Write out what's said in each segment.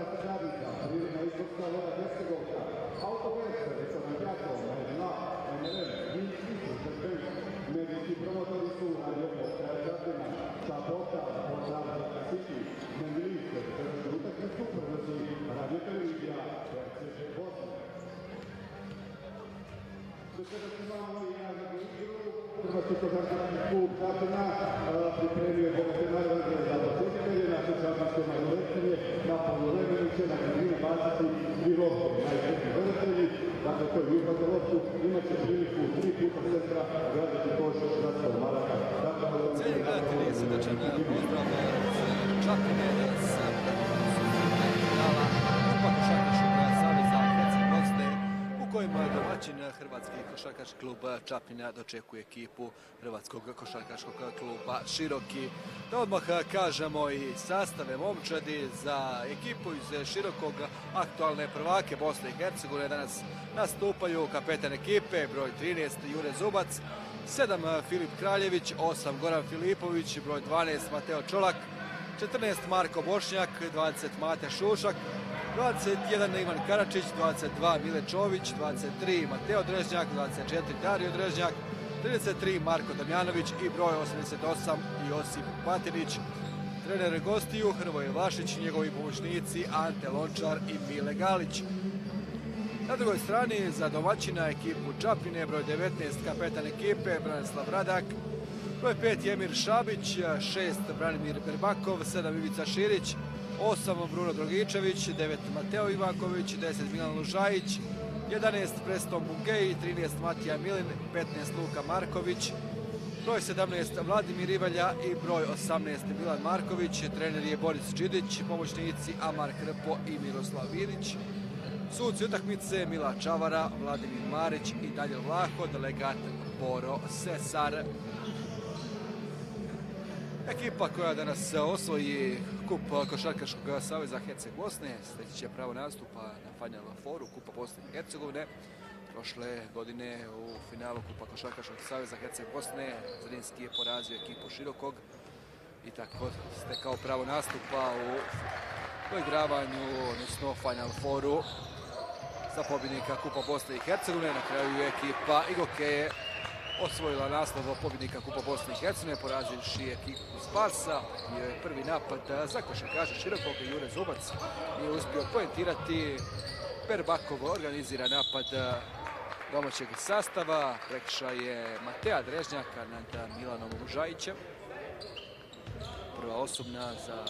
Tadića, prilina iskustva Voda Hercegovka, autobest, Vesana Đakov, Medla, MLM, Vinčić, Zrpeć, medijski promotori su Radiopo, Krajatina, Čapota, Pozdrav, Kasiti, Mendilice, Hrvatske utakmicu prenosi Radio Televizija, grazie a voi. Grazie a tutti. Nagovećenje na polovremenu će na Karina baciti i loptu. Najčešći gledatelji, dakle koji uhvate loptu, imat će priliku tri puta centra gledati koš Hrvatskog Maraka. Dakle, Cijeli gledatelji, srdačan pozdrav iz Čapine sa domaćin Hrvatski košarkaški klub Čapina dočekuje ekipu Hrvatskog košarkaškog kluba Široki. Da odmah kažemo i sastave momčadi za ekipu iz Širokog aktualne prvake Bosne i Hercegovine. Danas nastupaju kapetan ekipe, broj 13 Jure Zubac, 7 Filip Kraljević, 8 Goran Filipović, broj 12 Mateo Čolak, 14 Marko Bošnjak, 20 Mate Šušak, 21 Ivan Karačić, 22 Mile Čović, 23 Mateo Drežnjak, 24 Dario Drežnjak, 33 Marko Damjanović i broj 88 Josip Patinić. Trener gostiju Hrvoje Vašić, njegovi pomoćnici Ante Lončar i Mile Galić. Na drugoj strani za domaćina ekipu Čapine, broj 19 kapetan ekipe Branislav Radak, broj 5 Emir Šabić, 6 Branimir Berbakov, 7 Ivica Širić, 8 Bruno Drogičević, 9 Mateo Ivaković, 10 Milan Lužajić, 11 Preston Bungej, 13 Matija Milin, 15 Luka Marković, broj 17 Vladimir Ivalja i broj 18 Milan Marković, trener je Boris Čidić, pomoćnici Amar Krpo i Miroslav Vidić. Suci utakmice Mila Čavara, Vladimir Marić i Dalje Vlaho, delegat Boro. Ekipa koja danas osvoji kup Košarkaškog saveza Herceg Bosne steći će pravo nastupa na Final Foru Kupa Bosne i Hercegovine. Prošle godine u finalu Kupa Košarkaškog saveza Herceg Bosne Zrinski je porazio ekipu Širokog i tako stekao pravo nastupa u poigravanju, odnosno Final Foru za pobjednika Kupa Bosne i Hercegovine. Na kraju je ekipa Igokeje osvojila naslov pobjednika Kupa Bosne i Hercegovine, porazivši ekipu Sparsa. Bio je prvi napad za košarkaša Širokog Jure Zubac nije uspio poentirati. Berbakov organizira napad domaćeg sastava. Prekša je Mateja Drežnjaka nad Milanom Lužajićem. Prva osobna za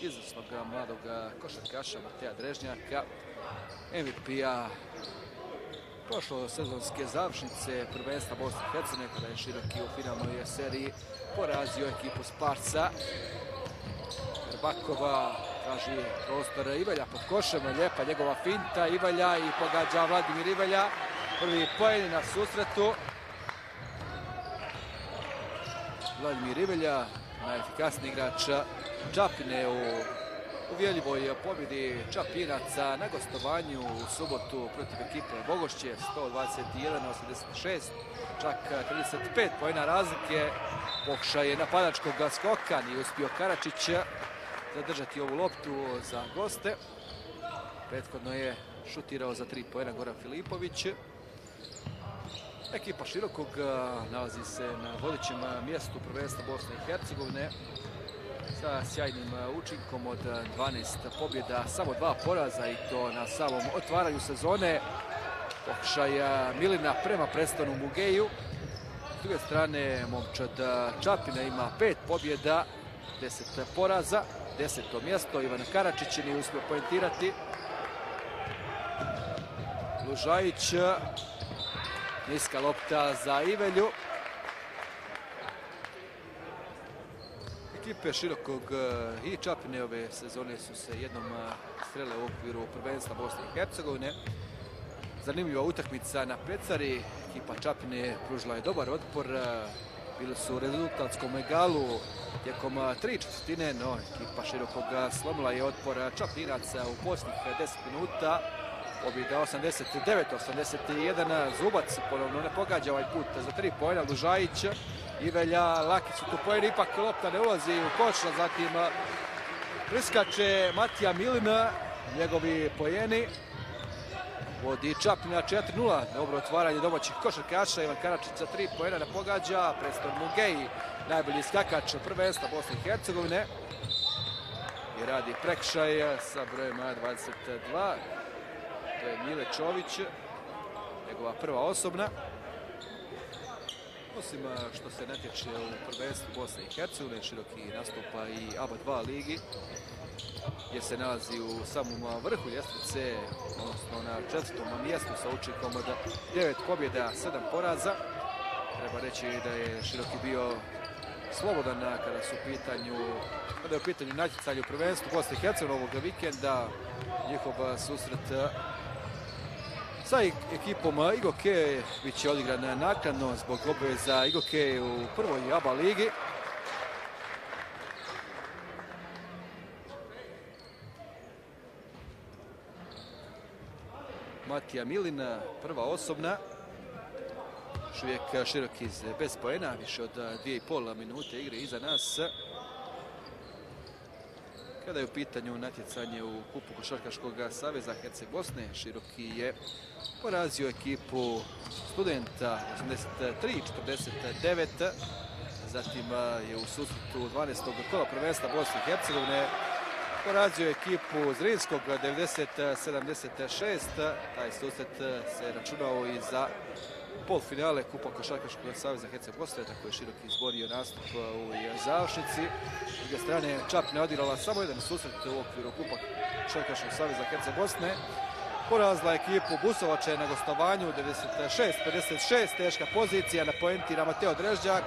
izvrsnog mladog košarkaša Mateja Drežnjaka. MVP-a prošlo sezonske završnice prvenstva Bosne i kada je Široki u finalnoj seriji porazio ekipu Sparsa. Berbakova traži prostor Ivalja pod košem, lijepa njegova finta Ivalja i pogađa Vladimir Ivalja. Prvi pojen na susretu. Vladimir Ivalja, najefikasniji igrač Čapine u uvjeljivoj pobjedi Čapinaca na gostovanju u subotu protiv ekipe Bogošće 121-86, čak 35 pojena razlike. Pokušaj napadačkog skoka, nije uspio Karačić zadržati ovu loptu za goste. Prethodno je šutirao za tri pojena Goran Filipović. Ekipa Širokog nalazi se na vodećem mjestu prvenstva Bosne i Hercegovine sa sjajnim učinkom od 12 pobjeda, samo dva poraza i to na samom otvaranju sezone. Pokušaj Milina prema predstavnu Mugeju. S druge strane, momčad Čapina ima pet pobjeda, deset poraza, deseto mjesto. Ivan Karačić nije uspio pojentirati. Lužajić, niska lopta za Ivelju. Ekipe Širokog i Čapine ove sezone su se jednom strele u okviru prvenstva Bosne i Hercegovine. Zanimljiva utakmica na Pecari. Ekipa Čapine pružila je dobar otpor. Bili su u rezultatskom egalu tijekom tri četvrtine, no ekipa Širokog slomila je otpor Čapinaca u posljednjih 10 minuta. Pobjeda 89-81. Zubac ponovno ne pogađa ovaj put za tri pojena. Lužajić Ivelja, Lakić u tu pojeni, ipak lopta ne ulazi u koš, zatim priskače Matija Milina njegovi pojeni. Vodi Čapljina 4-0. Dobro otvaranje domaćih košarkaša. Ivan Karačić tri pojena ne pogađa. Prestor Mugeji, najbolji skakač prvenstva Bosne i Hercegovine. I radi prekšaj sa brojem 22. To je Mile Čović, njegova prva osobna. Osim što se natječe u prvenstvu Bosne i Hercegovine, široki nastupa i ABA 2 ligi, gdje se nalazi u samom vrhu ljestvice, odnosno na četvrtom mjestu sa učinkom od devet pobjeda, sedam poraza. Treba reći da je Široki bio slobodan kada su pitanju kada je u pitanju natjecanje u prvenstvu Bosne i Hercegovine ovog vikenda. Njihov susret sa ekipom Igoke bit će odigran nakladno zbog obveza Igoke u prvoj ABA ligi. Matija Milina, prva osobna. Još uvijek širok iz bez pojena, više od dvije i pol minute igre iza nas. Kada je u pitanju natjecanje u kupu Košarkaškog saveza Herceg Bosne, Široki je porazio ekipu studenta 83-49. Zatim je u susretu 12. kola prvenstva Bosne i Hercegovine porazio ekipu Zrinskog 90-76. Taj susret se računao i za polfinale Kupa Košarkaškog saveza Herceg Bosne, tako je široki izborio nastup u završnici. S druge strane, Čapna odigrala samo jedan susret u okviru Kupa Košarkaškog saveza Herceg Bosne. Porazila ekipu Busovače na gostovanju 96-56, teška pozicija na poentira Mateo Drežđak,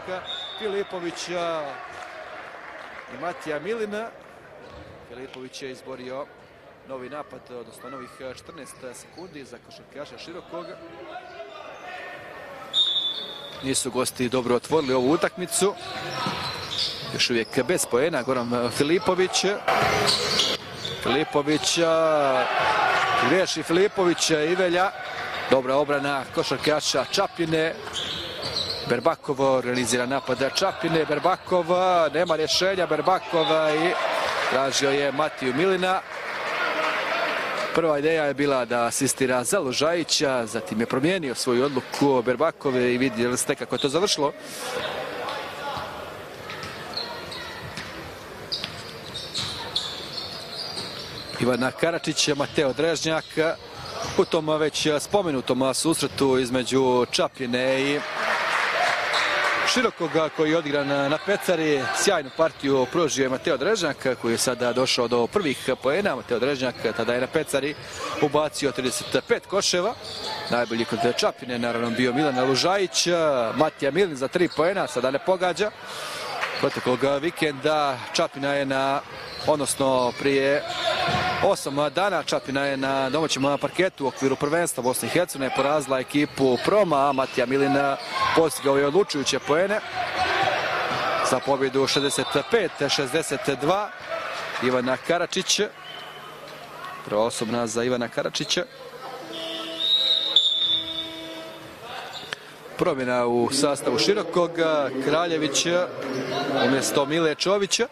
Filipović i Matija Milina. Filipović je izborio novi napad, odnosno novih 14 sekundi za košarkaša Širokog. Nisu gosti dobro otvorili ovu utakmicu. Još uvijek bez pojena, Goran Filipović. Filipović, griješi Filipović, Ivelja. Dobra obrana košarkaša Čapljine. Berbakov organizira napad Čapljine. Berbakov, nema rješenja. Berbakov i tražio je Matiju Milina. Prva ideja je bila da asistira za Lužajića, zatim je promijenio svoju odluku o Berbakove i vidjeli ste kako je to završilo. Ivana Karačić, Mateo Drežnjak u tom već spomenutom susretu između Čapljine i Širokoga koji je odigran na Pecari. Sjajnu partiju pružio je Mateo Drežnjak koji je sada došao do prvih poena. Mateo Drežnjak tada je na Pecari ubacio 35 koševa. Najbolji kod Čapine naravno bio Milan Lužajić. Matija Milin za tri poena, sada ne pogađa. Proteklog vikenda. Čapina je na, odnosno prije osam dana Čapina je na domaćem parketu u okviru prvenstva Bosne i Hercegovine porazila ekipu Proma, a Matija Milina postigao je odlučujuće poene za pobjedu 65-62 Ivana Karačić prva osobna za Ivana Karačića promjena u sastavu Širokog Kraljević umjesto Mile Čovića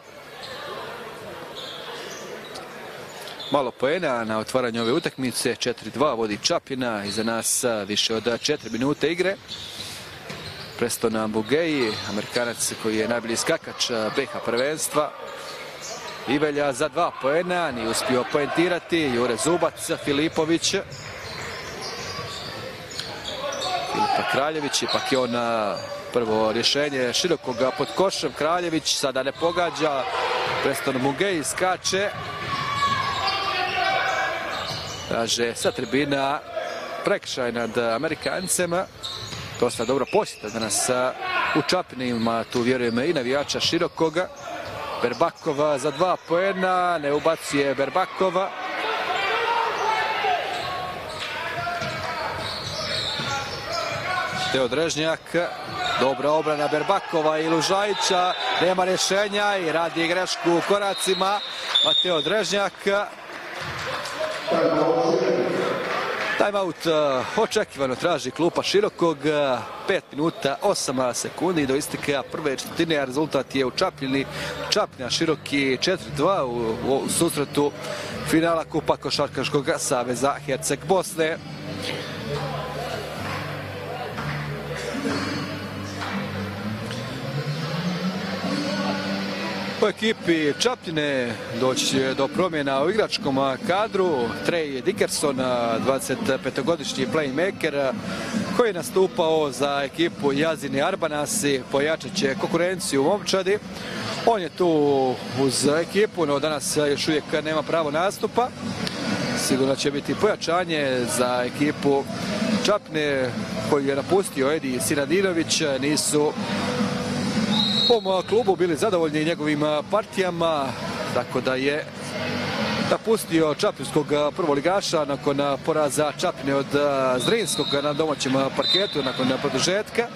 Malo poena na otvaranju ove utakmice, 4-2 vodi Čapina, iza nas više od 4 minute igre. Prestona Bugeji, Amerikanac koji je najbolji skakač BH prvenstva. Ivelja za dva poena, nije uspio poentirati, Jure Zubac, Filipović. Filipa Kraljević, ipak je on prvo rješenje širokoga pod košem. Kraljević sada ne pogađa, Preston Mugeji skače. Traže sa tribina prekršaj nad Amerikancema. Dosta dobro posjeta danas u Čapinima, tu vjerujem i navijača Širokoga. Berbakova za dva poena, ne ubacuje Berbakova. Teo Drežnjak, dobra obrana Berbakova i Lužajića, nema rješenja i radi grešku u koracima. Mateo Drežnjak Timeout uh, očekivano traži klupa Širokog, 5 minuta 8 sekundi do isteka prve četvrtine, a rezultat je u Čapljini. Čapljina Široki 4-2 u, u susretu finala Kupa Košarkaškog saveza Herceg Bosne. Po ekipi Čapljine doći će do promjena u igračkom kadru. Trey Dickerson, 25-godišnji playmaker, koji je nastupao za ekipu Jazini Arbanasi, pojačat će konkurenciju u momčadi. On je tu uz ekipu, no danas još uvijek nema pravo nastupa. Sigurno će biti pojačanje za ekipu Čapne koju je napustio Edi Sinadinović. Nisu po klubu bili zadovoljni njegovim partijama, tako da je napustio Čapljinskog prvoligaša nakon poraza Čapljine od Zrinskog na domaćem parketu nakon produžetka.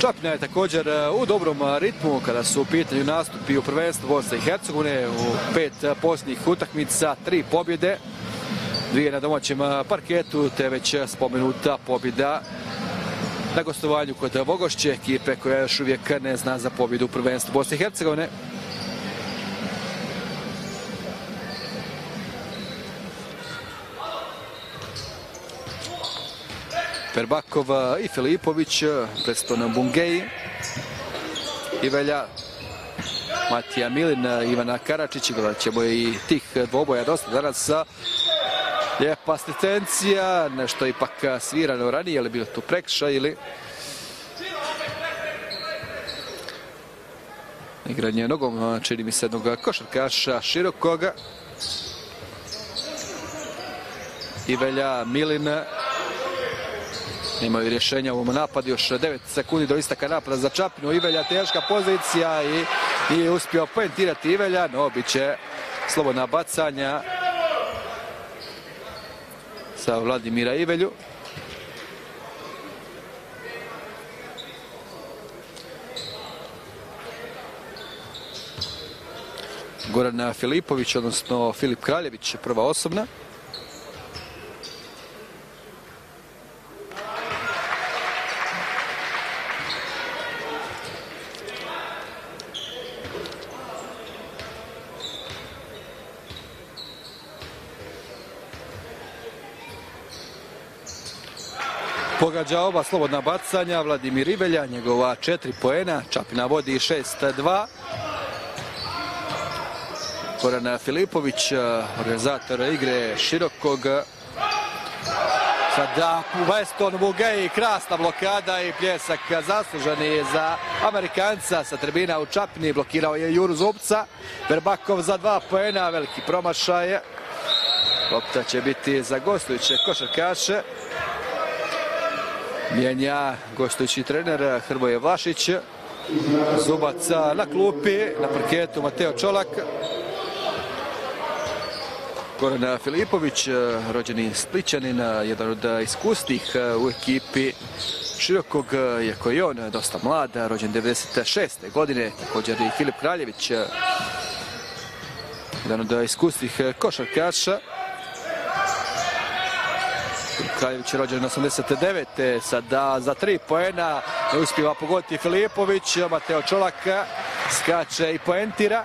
Čapljina je također u dobrom ritmu kada su u pitanju nastupi u prvenstvu Bosne i Hercegovine u pet posljednjih utakmica, tri pobjede, dvije na domaćem parketu te već spomenuta pobjeda na gostovanju kod Vogošće, ekipe koja još uvijek ne zna za pobjedu u prvenstvu Bosne i Hercegovine. Perbakov i Filipović, Preston Bungeji, Ivelja, Matija Milin, Ivana Karačić, gledat ćemo i tih dvoboja dosta danas Lijepa asistencija, nešto ipak svirano ranije, je li bilo tu prekša ili... Igranje nogom, čini mi se jednog košarkaša širokoga. Ivelja, Milin. Imaju rješenja u ovom napadu, još 9 sekundi do istaka napada za Čapinu. Ivelja, teška pozicija i nije uspio poentirati Ivelja, no bit će slobodna bacanja sa Vladimira Ivelju. Goran Filipović, odnosno Filip Kraljević, prva osobna. Pogađa oba slobodna bacanja, Vladimir Ivelja, njegova četiri poena, Čapina vodi 6-2. Goran Filipović, organizator igre širokog. Sada Weston Bugej, krasna blokada i pljesak zasluženi za Amerikanca sa tribina u Čapini. Blokirao je Juru Zubca. Berbakov za dva poena, veliki promašaj. Lopta će biti za gostujuće košarkaše. Mijenja gostujući trener Hrvoje Vlašić. Zubac na klupi, na parketu Mateo Čolak. Goran Filipović, rođeni Splićanin, jedan od iskustih u ekipi Širokog, iako je on dosta mlad, rođen 96. godine, također i Filip Kraljević, jedan od iskustih košarkaša. Kraljević je rođen 89. Sada za tri poena ne uspjeva pogoditi Filipović. Mateo Čolak skače i poentira.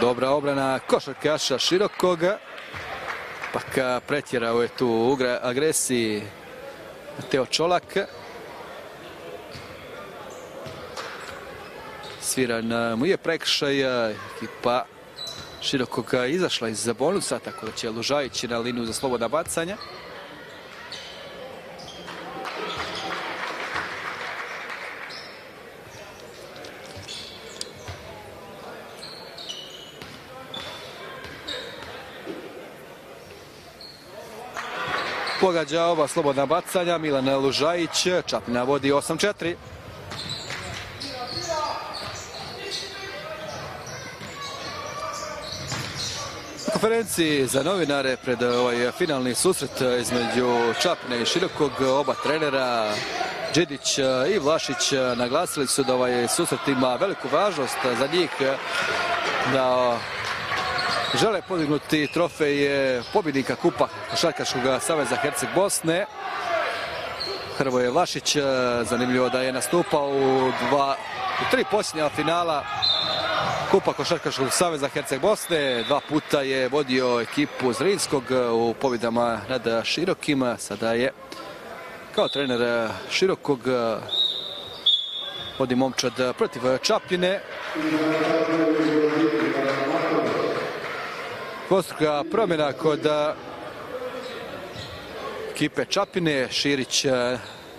Dobra obrana košarkaša širokog. Pak pretjerao je tu u agresiji Mateo Čolak. Sviran mu je prekšaj, ekipa širokog izašla iz bonusa, tako da će Lužajić na liniju za slobodna bacanja. Pogađa ova slobodna bacanja, Milan Lužajić, Čapina vodi 8-4. Konferenciji za novinare pred ovaj finalni susret između Čapne i Širokog oba trenera Đidić i Vlašić naglasili su da ovaj susret ima veliku važnost za njih da žele podignuti trofeje pobjednika Kupa Košarkaškog saveza Herceg Bosne. Hrvoje Vlašić, zanimljivo da je nastupao u, dva, u tri posljednja finala Kupa Košarkaškog saveza Herceg Bosne. Dva puta je vodio ekipu Zrinskog u pobjedama nad Širokima. Sada je kao trener Širokog vodi momčad protiv Čapljine. Dvostruka promjena kod ekipe Čapine, Širić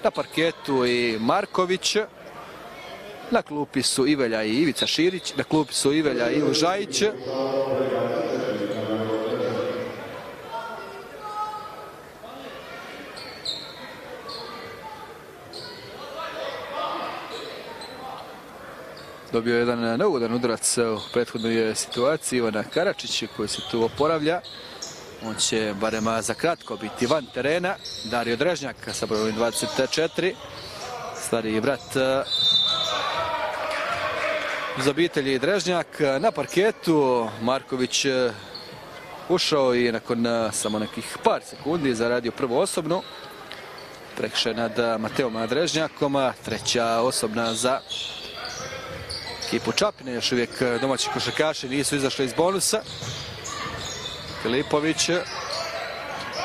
na parketu i Marković. Na klupi su Ivelja i Ivica Širić, na klupi su Ivelja i Lužajić. Dobio je jedan neugodan udarac u prethodnoj situaciji Ivana Karačić koji se tu oporavlja. On će barem za kratko biti van terena. Dario Drežnjak sa brojom 24. Stariji brat iz obitelji Drežnjak na parketu. Marković ušao i nakon samo nekih par sekundi zaradio prvu osobnu. Prekše nad Mateom Drežnjakom. Treća osobna za ekipu Čapine. Još uvijek domaći košakaši nisu izašli iz bonusa. Filipović,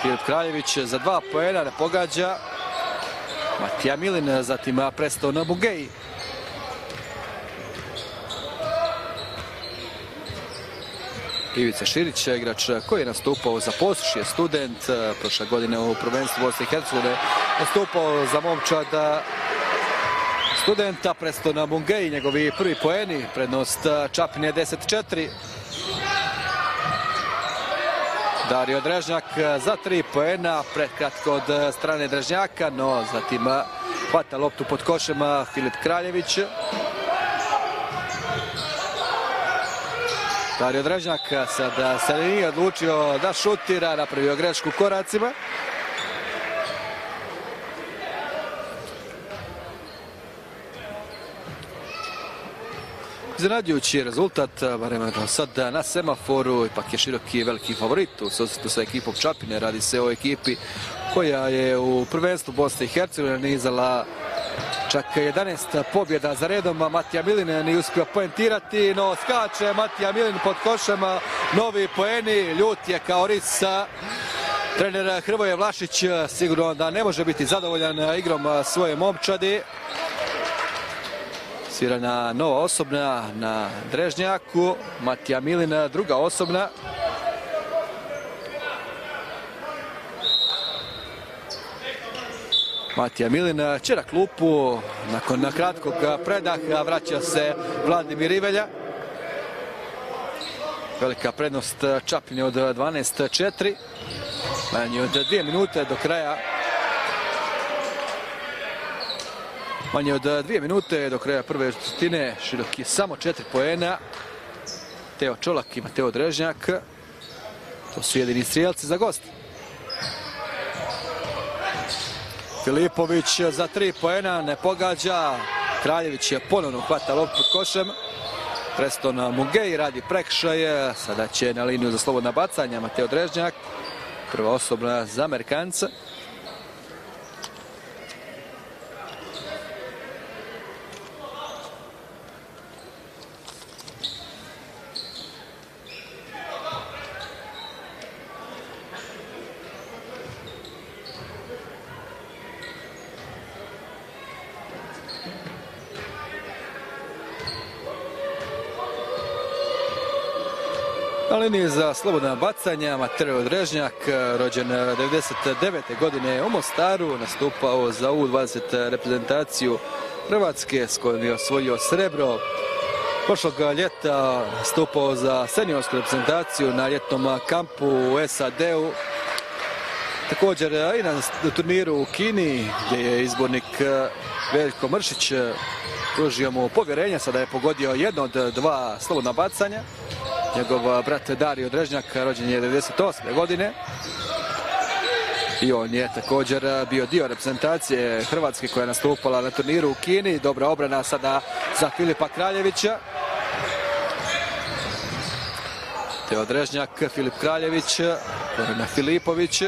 Filip Kraljević za dva poena ne pogađa. Matija Milin zatim prestao na Bugeji. Ivica Širić, igrač koji je nastupao za Posušje, student, prošle godine u prvenstvu Bosne i Hercegovine, nastupao za momčad studenta, presto na Bungeji, njegovi prvi poeni, prednost Čapine 10-4. Dario Drežnjak za tri poena, prekratko od strane Drežnjaka, no zatim hvata loptu pod košem Filip Kraljević. Dario Drežnjak sada se nije odlučio da šutira, napravio grešku koracima. Iznenađujući rezultat, barem sad na semaforu, ipak je široki veliki favorit u susretu sa ekipom Čapine. Radi se o ekipi koja je u prvenstvu Bosne i Hercegovine nizala čak 11 pobjeda za redom. Matija Milin nije uspio poentirati, no skače Matija Milin pod košem. Novi poeni, ljut je kao ris. Trener Hrvoje Vlašić sigurno da ne može biti zadovoljan igrom svoje momčadi. Svirana nova osobna na Drežnjaku. Matija Milina druga osobna. Matija Milina će na klupu. Nakon kratkog predaha vraća se Vladimir Ivelja. Velika prednost Čapljine od 12-4. Manje od dvije minute do kraja Manje od dvije minute do kraja prve četvrtine. Široki samo četiri poena. Teo Čolak i Mateo Drežnjak. To su jedini strijelci za gost. Filipović za tri poena ne pogađa. Kraljević je ponovno hvata loptu pod košem. Preston Mugej radi prekšaje. Sada će na liniju za slobodna bacanja Mateo Drežnjak. Prva osobna za Amerikanca. Liniji za slobodna bacanja Mateo Drežnjak, rođen 99. godine u Mostaru, nastupao za U20 reprezentaciju Hrvatske s kojom je osvojio srebro. Prošlog ljeta stupao za seniorsku reprezentaciju na ljetnom kampu u SAD-u. Također i na turniru u Kini gdje je izbornik Veljko Mršić pružio mu povjerenje, sada je pogodio jedno od dva slobodna bacanja. Njegov brat Dario Drežnjak, rođen je 98. godine. I on je također bio dio reprezentacije Hrvatske koja je nastupala na turniru u Kini. Dobra obrana sada za Filipa Kraljevića. Teo Drežnjak, Filip Kraljević, Korina Filipović.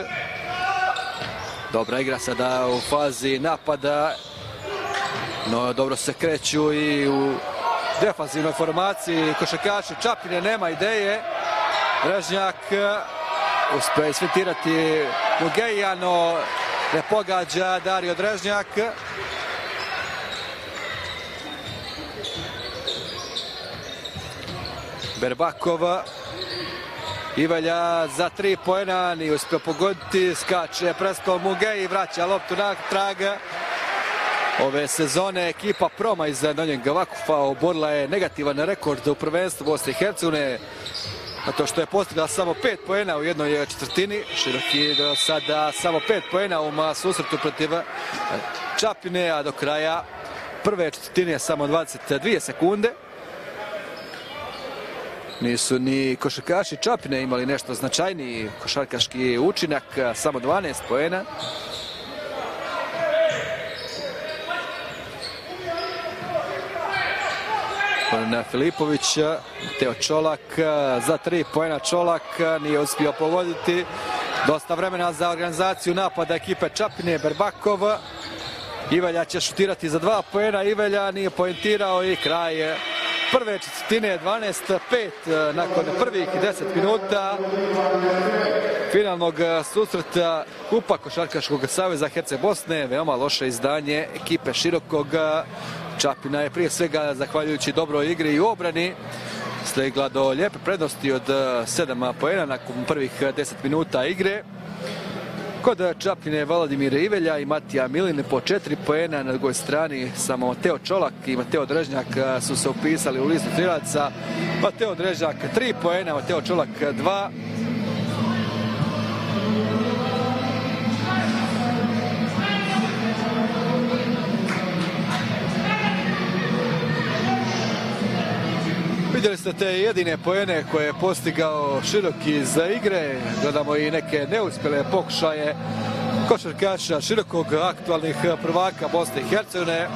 Dobra igra sada u fazi napada. No dobro se kreću i u defanzivnoj formaciji. Košakaši Čapine nema ideje. Drežnjak uspije isfitirati Mugeja, no ne pogađa Dario Drežnjak. Berbakova Ivelja za tri pojena, nije uspio pogoditi, skače presto Mugej vraća loptu na trag. Ove sezone ekipa Proma iz Donjeg Vakufa oborila je negativan rekord u prvenstvu Bosne i Hercegovine. to što je postigla samo pet pojena u jednoj četvrtini. Široki do sada samo pet pojena u susretu protiv Čapine, a do kraja prve četvrtine samo 22 sekunde. Nisu ni košarkaši Čapine imali nešto značajniji košarkaški učinak, samo 12 poena. Filipović, Teo Čolak, za tri pojena Čolak, nije uspio povoditi. Dosta vremena za organizaciju napada ekipe Čapine, Berbakov. Ivelja će šutirati za dva pojena, Ivelja nije pojentirao i kraj je prve četvrtine 12-5 e, nakon prvih 10 minuta finalnog e, susreta Kupa Košarkaškog saveza Herce Bosne. Veoma loše izdanje ekipe Širokog. Čapina je prije svega zahvaljujući dobroj igri i obrani slegla do lijepe prednosti od 7 e, poena nakon prvih 10 minuta igre. Kod Čapljine Vladimir Ivelja i Matija Milin po četiri poena na drugoj strani samo Mateo Čolak i Mateo Drežnjak su se upisali u listu trilaca. Mateo Drežnjak tri poena, Mateo Čolak dva. Vidjeli ste te jedine poene koje je postigao Široki za igre. Gledamo i neke neuspjele pokušaje košarkaša Širokog aktualnih prvaka Bosne i Hercegovine.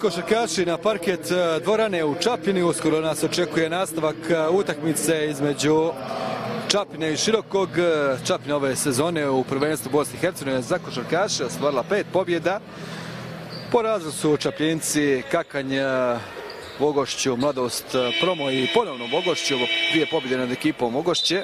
Košarkaši na parket e, dvorane u Čapini. Uskoro nas očekuje nastavak e, utakmice između Čapine i Širokog. E, Čapine ove sezone u prvenstvu Bosne i Hercegovine za košarkaše ostvarila pet pobjeda. Porazili su Čapljinci Kakanj, Vogošću, Mladost, Promo i ponovno Vogošću. Dvije pobjede nad ekipom Vogošće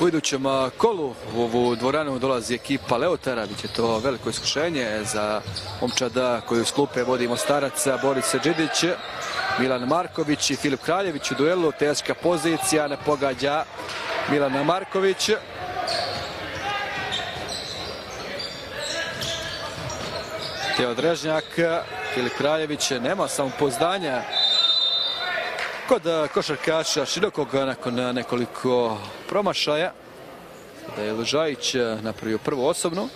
u idućem kolu u ovu dvoranu dolazi ekipa Leotara, bit će to veliko iskušenje za momčada koju s klupe vodi Mostarac Boris Đidić, Milan Marković i Filip Kraljević u duelu, teška pozicija, ne pogađa Milan Marković. Teo Drežnjak, Filip Kraljević nema samopouzdanja kod eh, košarkaša Širokog nakon nekoliko promašaja. Da je Lužajić eh, napravio prvu osobnu.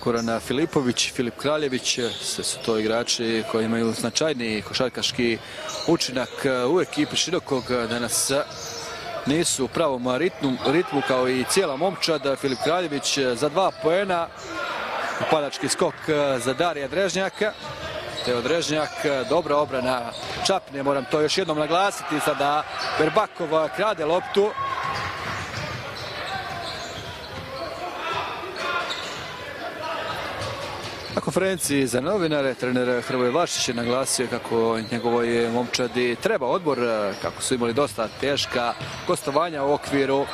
Korana Filipović, Filip Kraljević, sve su to igrači koji imaju značajni košarkaški učinak u ekipi Širokog. Danas nisu u pravom ritmu, kao i cijela momčad. Filip Kraljević eh, za dva poena. Upadački skok eh, za Darija Drežnjaka. Teo Drežnjak, eh, dobra obrana Čapne, moram to još jednom naglasiti. Sada Berbakov krade loptu. Na konferenciji za novinare trener Hrvoje Vašić je naglasio kako njegovoj momčadi treba odbor, kako su imali dosta teška gostovanja u okviru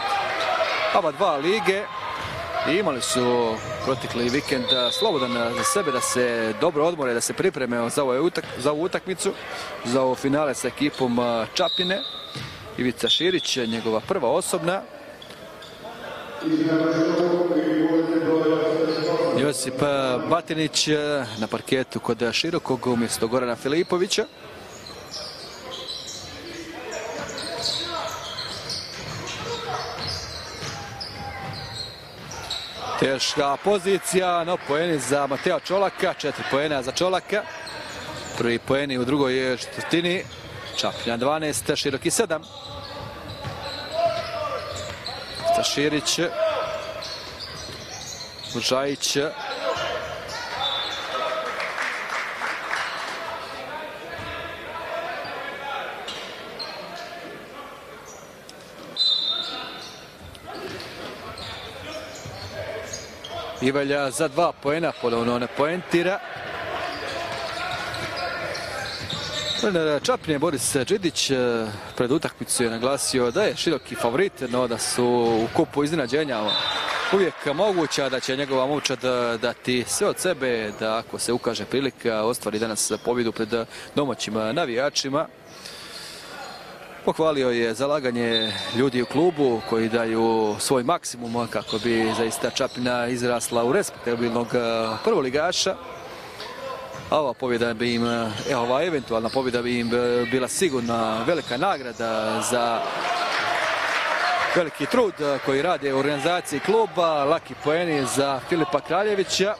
ova dva lige i imali su protekli vikend slobodan za sebe da se dobro odmore, da se pripreme za, ovaj ovu utakmicu, za ovo finale sa ekipom Čapine. Ivica Širić, njegova prva osobna. Josip Batinić na parketu kod Širokog umjesto Gorana Filipovića. Teška pozicija, no poeni za Mateo Čolaka, četiri poena za Čolaka. Prvi poeni u drugoj četvrtini. Čapljana 12, Široki 7. Širić. Lužajić. Ivalja za dva poena, ponovno ne poentira. Čapnije Boris Đidić pred utakmicu je naglasio da je široki favorit, no da su u kupu iznenađenja uvijek moguća, da će njegova momčad dati sve od sebe, da ako se ukaže prilika ostvari danas pobjedu pred domaćim navijačima. Pohvalio je zalaganje ljudi u klubu koji daju svoj maksimum kako bi zaista Čapina izrasla u respektabilnog prvoligaša. Ova pobjeda bi im, evo ova eventualna pobjeda bi im bila sigurna velika nagrada za veliki trud koji rade u organizaciji kluba. Laki poeni za Filipa Kraljevića.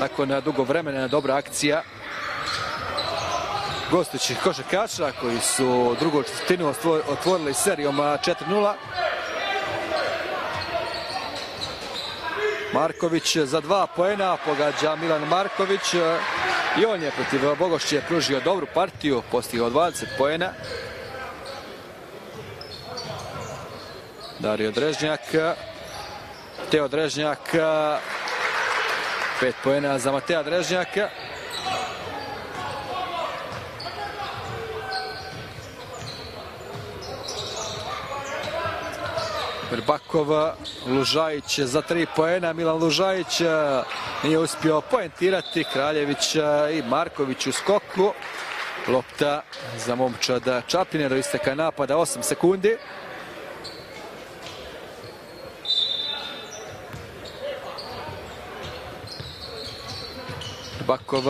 Nakon dugo vremena dobra akcija gostujućih košarkaša koji su drugu četvrtinu otvorili serijom 4-0. Marković za dva poena, pogađa Milan Marković i on je protiv Bogošće pružio dobru partiju, postigao 20 poena. Dario Drežnjak, Teo Drežnjak, pet poena za Mateja Drežnjaka. Berbakov, Lužajić za tri poena, Milan Lužajić nije uspio poentirati, Kraljević i Marković u skoku. Lopta za momčad Čapine do isteka napada 8 sekundi. Berbakov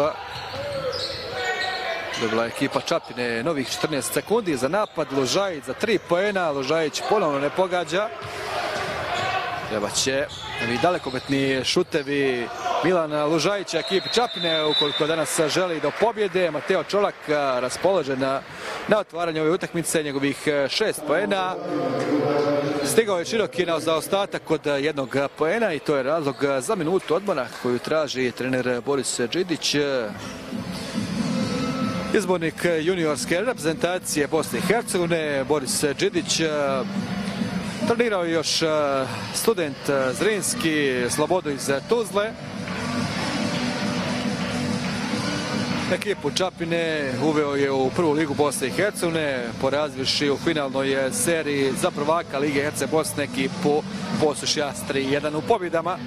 Dobila ekipa Čapine novih 14 sekundi za napad. Lužajić za tri poena. Lužajić ponovno ne pogađa. Treba će ovi dalekometni šutevi Milana Lužajića, ekipi Čapine, ukoliko danas želi do pobjede. Mateo Čolak raspoložen na, na otvaranje ove utakmice, njegovih šest poena. Stigao je široki na zaostatak od jednog poena i to je razlog za minutu odmora koju traži trener Boris Đidić. Izbornik juniorske reprezentacije Bosne i Hercegovine, Boris Đidić, trenirao još student Zrinski, Slobodu iz Tuzle. Ekipu Čapine uveo je u prvu ligu Bosne i Hercegovine, porazviši u finalnoj seriji za prvaka Lige Herce Bosne ekipu Posušja 3-1 u pobjedama.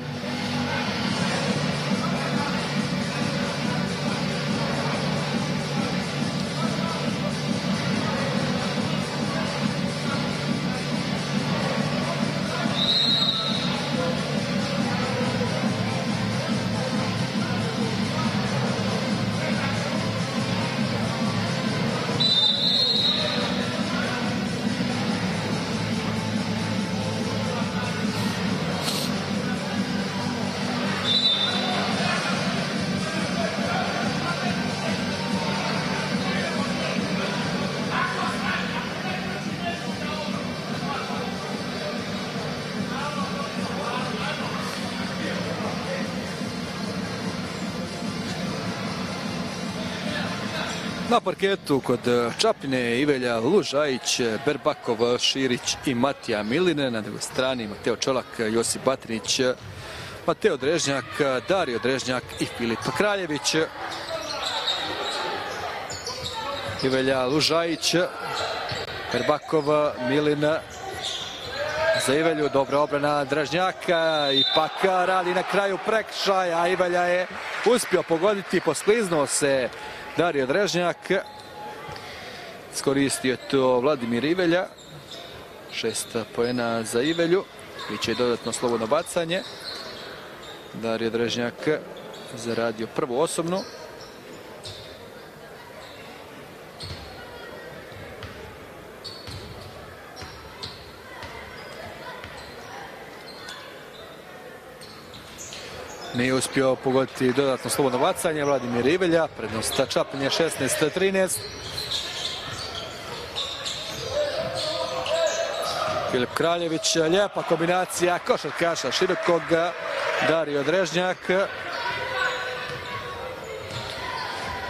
Na parketu kod Čapine, Ivelja, Lužajić, Berbakov, Širić i Matija Miline. Na drugoj strani Mateo Čolak, Josip Batinić, Mateo Drežnjak, Dario Drežnjak i Filip Kraljević. Ivelja Lužajić, Herbakov, Milin, za Ivelju, dobra obrana Dražnjaka, ipak radi na kraju prekršaj, a Ivelja je uspio pogoditi, poskliznuo se Dario Drežnjak. Skoristio to Vladimir Ivelja. Šest poena za Ivelju. Biće i dodatno slobodno bacanje. Dario Drežnjak zaradio prvu osobnu. Nije uspio pogoditi dodatno slobodno bacanje. Vladimir Ivelja, prednost Čapinje 16-13. Filip Kraljević, lijepa kombinacija košarkaša širokog Dario Drežnjak.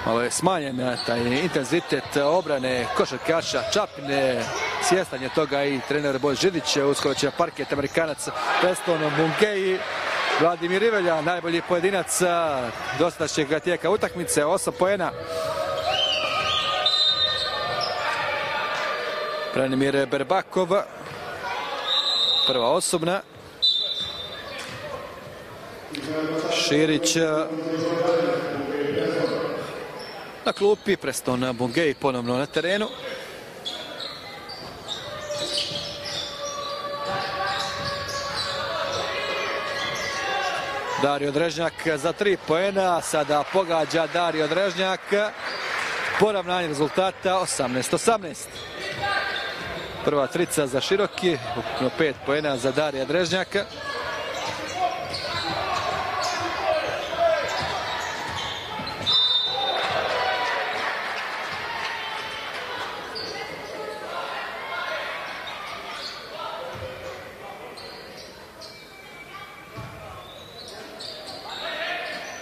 Malo je smanjen taj intenzitet obrane košarkaša Čapine. Svjestan je toga i trener Boj Židić. Uskoro će parket Amerikanac Preston Mungeji. Vladimir Ivelja, najbolji pojedinac dostaćeg tijeka utakmice, 8 poena. Branimir Berbakov, prva osobna. Širić na klupi, Preston Bungej ponovno na terenu. Dario Drežnjak za tri poena, sada pogađa Dario Drežnjak. Poravnanje rezultata 18-18. Prva trica za Široki, ukupno pet poena za Darija Drežnjaka.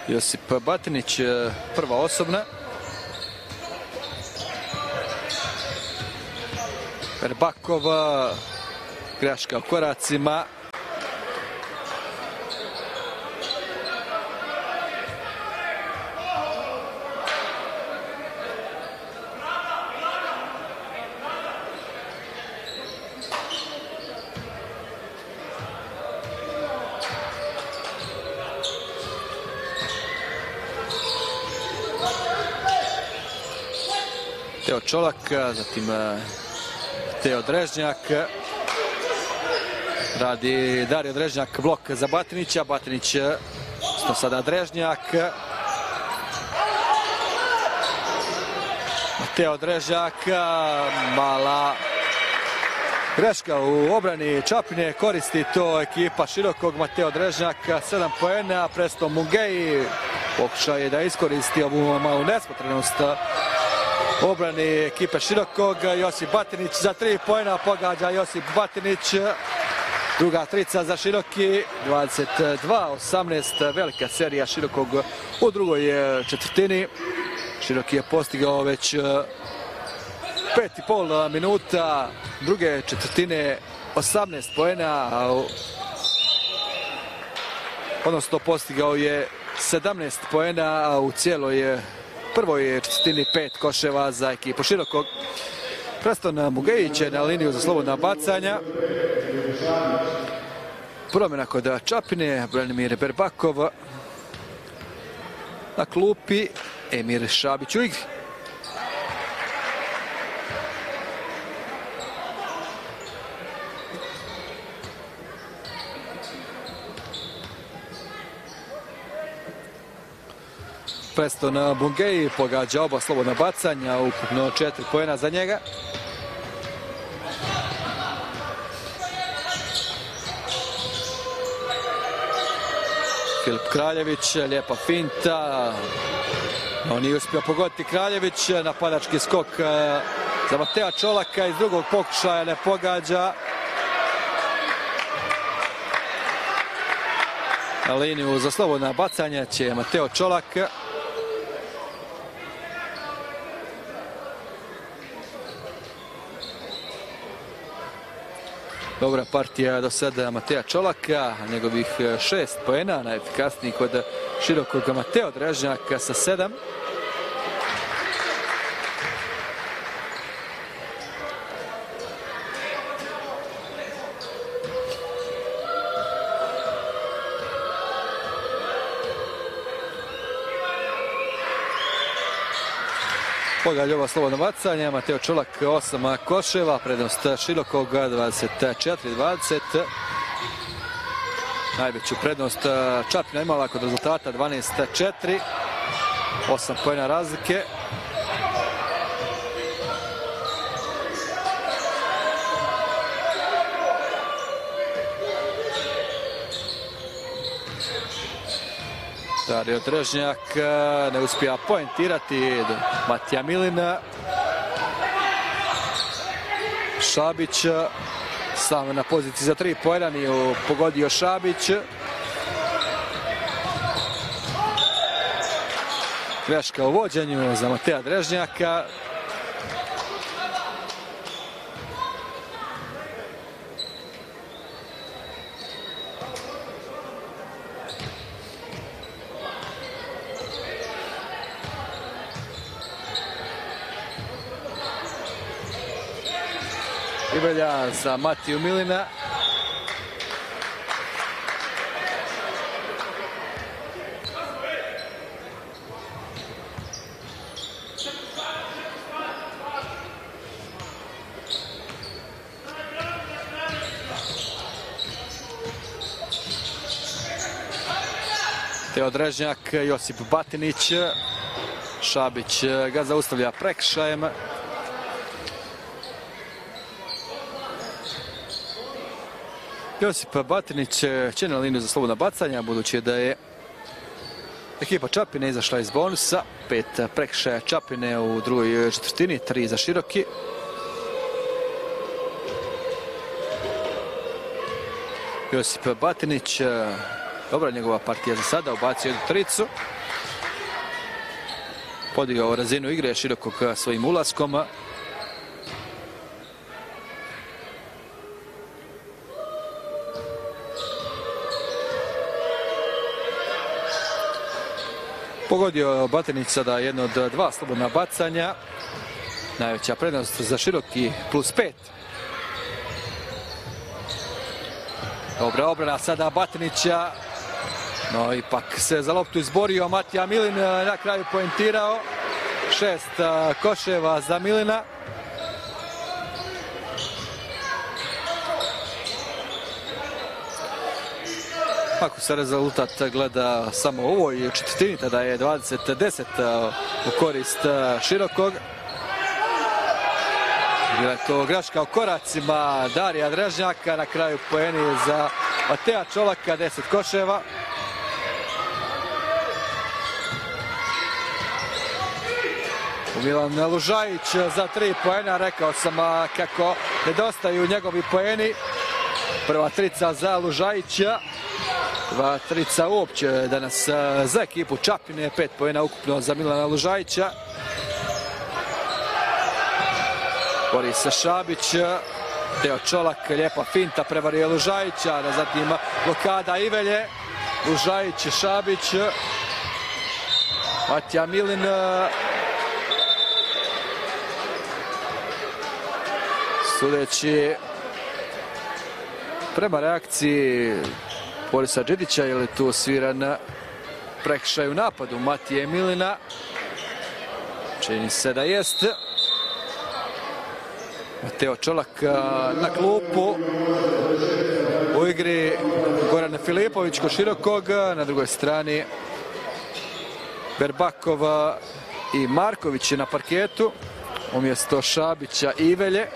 Josip Batinić, prva osobna. Erbakova, greška u koracima. Teo Čolak, zatim Teo Drežnjak. Radi Dario Drežnjak blok za Batinića. Batinić to sada Drežnjak. Teo Drežnjak, mala greška u obrani Čapine. Koristi to ekipa širokog Mateo Drežnjak. 7 poena, Presto Mungeji. Pokušaj je da iskoristi ovu malu nespotrebnost obrani ekipe Širokog. Josip Batinić za tri pojena pogađa Josip Batinić. Druga trica za Široki, 22-18, velika serija Širokog u drugoj četvrtini. Široki je postigao već pet i pol minuta druge četvrtine 18 pojena, odnosno postigao je 17 pojena, a u cijeloj prvoj četvrtini pet koševa za ekipu Širokog. Preston Mugejić je na liniju za slobodna bacanja. Promjena kod Čapine, Branimir Berbakov. Na klupi Emir Šabić u igri. Preston Bungej pogađa oba slobodna bacanja, ukupno četiri pojena za njega. Filip Kraljević, lijepa finta. On nije uspio pogoditi Kraljević, napadački skok za Mateja Čolaka iz drugog pokušaja ne pogađa. Na liniju za slobodna bacanja će Mateo Čolak. Dobra partija do sada Mateja Čolaka, njegovih šest poena, najefikasniji kod širokog Mateo Drežnjaka sa sedam. Pogalj ova slobodno bacanje, Mateo Čolak 8 koševa, prednost širokog 24-20. Najveću prednost Čapina imala kod rezultata 12-4. 8 pojena razlike. Dario Drežnjak ne uspija poentirati Matija Milina. Šabić sam na poziciji za tri pojena nije pogodio Šabić. Greška u vođenju za Mateja Drežnjaka. Ivelja za Matiju Milina. Teo Drežnjak, Josip Batinić. Šabić ga zaustavlja prekšajem. Josip Batinić će na liniju za slobodna bacanja, budući da je ekipa Čapine izašla iz bonusa. Pet prekšaja Čapine u drugoj četvrtini, tri za široki. Josip Batinić, dobra njegova partija za sada, ubacio jednu tricu. Podigao razinu igre širokog svojim ulaskom. Pogodio Batinić sada jedno od dva slobodna bacanja. Najveća prednost za široki plus pet. Dobra obrana sada Batinića. No, ipak se za loptu izborio Matija Milin, na kraju poentirao. Šest koševa za Milina. Ako se rezultat gleda samo u ovoj četvrtini, tada je 20-10 u korist širokog. Bila je to graška u koracima Darija Dražnjaka, na kraju poeni za Mateja Čolaka, 10 koševa. Milan Lužajić za tri poena, rekao sam kako nedostaju njegovi poeni. Prva trica za Lužajića. Dva trica uopće danas za ekipu Čapine, pet pojena ukupno za Milana Lužajića. Boris Šabić, Teo Čolak, lijepa finta, prevario Lužajića, da zatim blokada Ivelje, Lužajić, Šabić, Matija Milin, sudeći prema reakciji Borisa Đedića, je tu sviran prekšaj u napadu Matije Milina? Čini se da jest. Mateo Čolak na klupu. U igri Goran Filipović ko širokog. Na drugoj strani Berbakova i Marković je na parketu. Umjesto Šabića i Ivelje.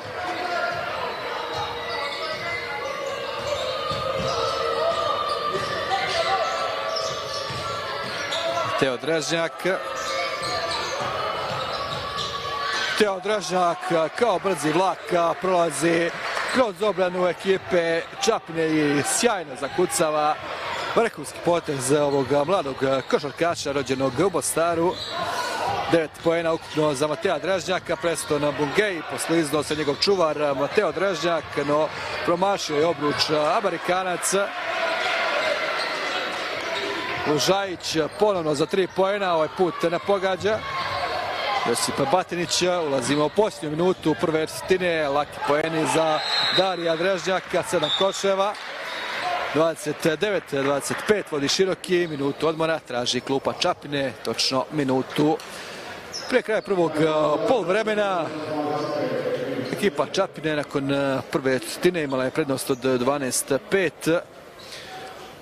Teo Dražnjak. Teo Dražnjak kao brzi vlak prolazi kroz obranu ekipe Čapne i sjajno zakucava vrhunski potez ovog mladog košarkaša rođenog u Bostaru. 9 poena ukupno za Mateja Drežnjaka, presto na Bungej, posliznuo se njegov čuvar Mateo Drežnjak, no promašio je obruč Amerikanac. Lužajić ponovno za 3 poena, ovaj put ne pogađa. Josip Batinić, ulazimo u posljednju minutu prve četvrtine, laki poeni za Darija Drežnjaka, 7 koševa. 29-25 vodi široki, minutu odmora, traži klupa Čapine, točno minutu prije kraja prvog pol vremena. Ekipa Čapine nakon prve četvrtine imala je prednost od 12-5.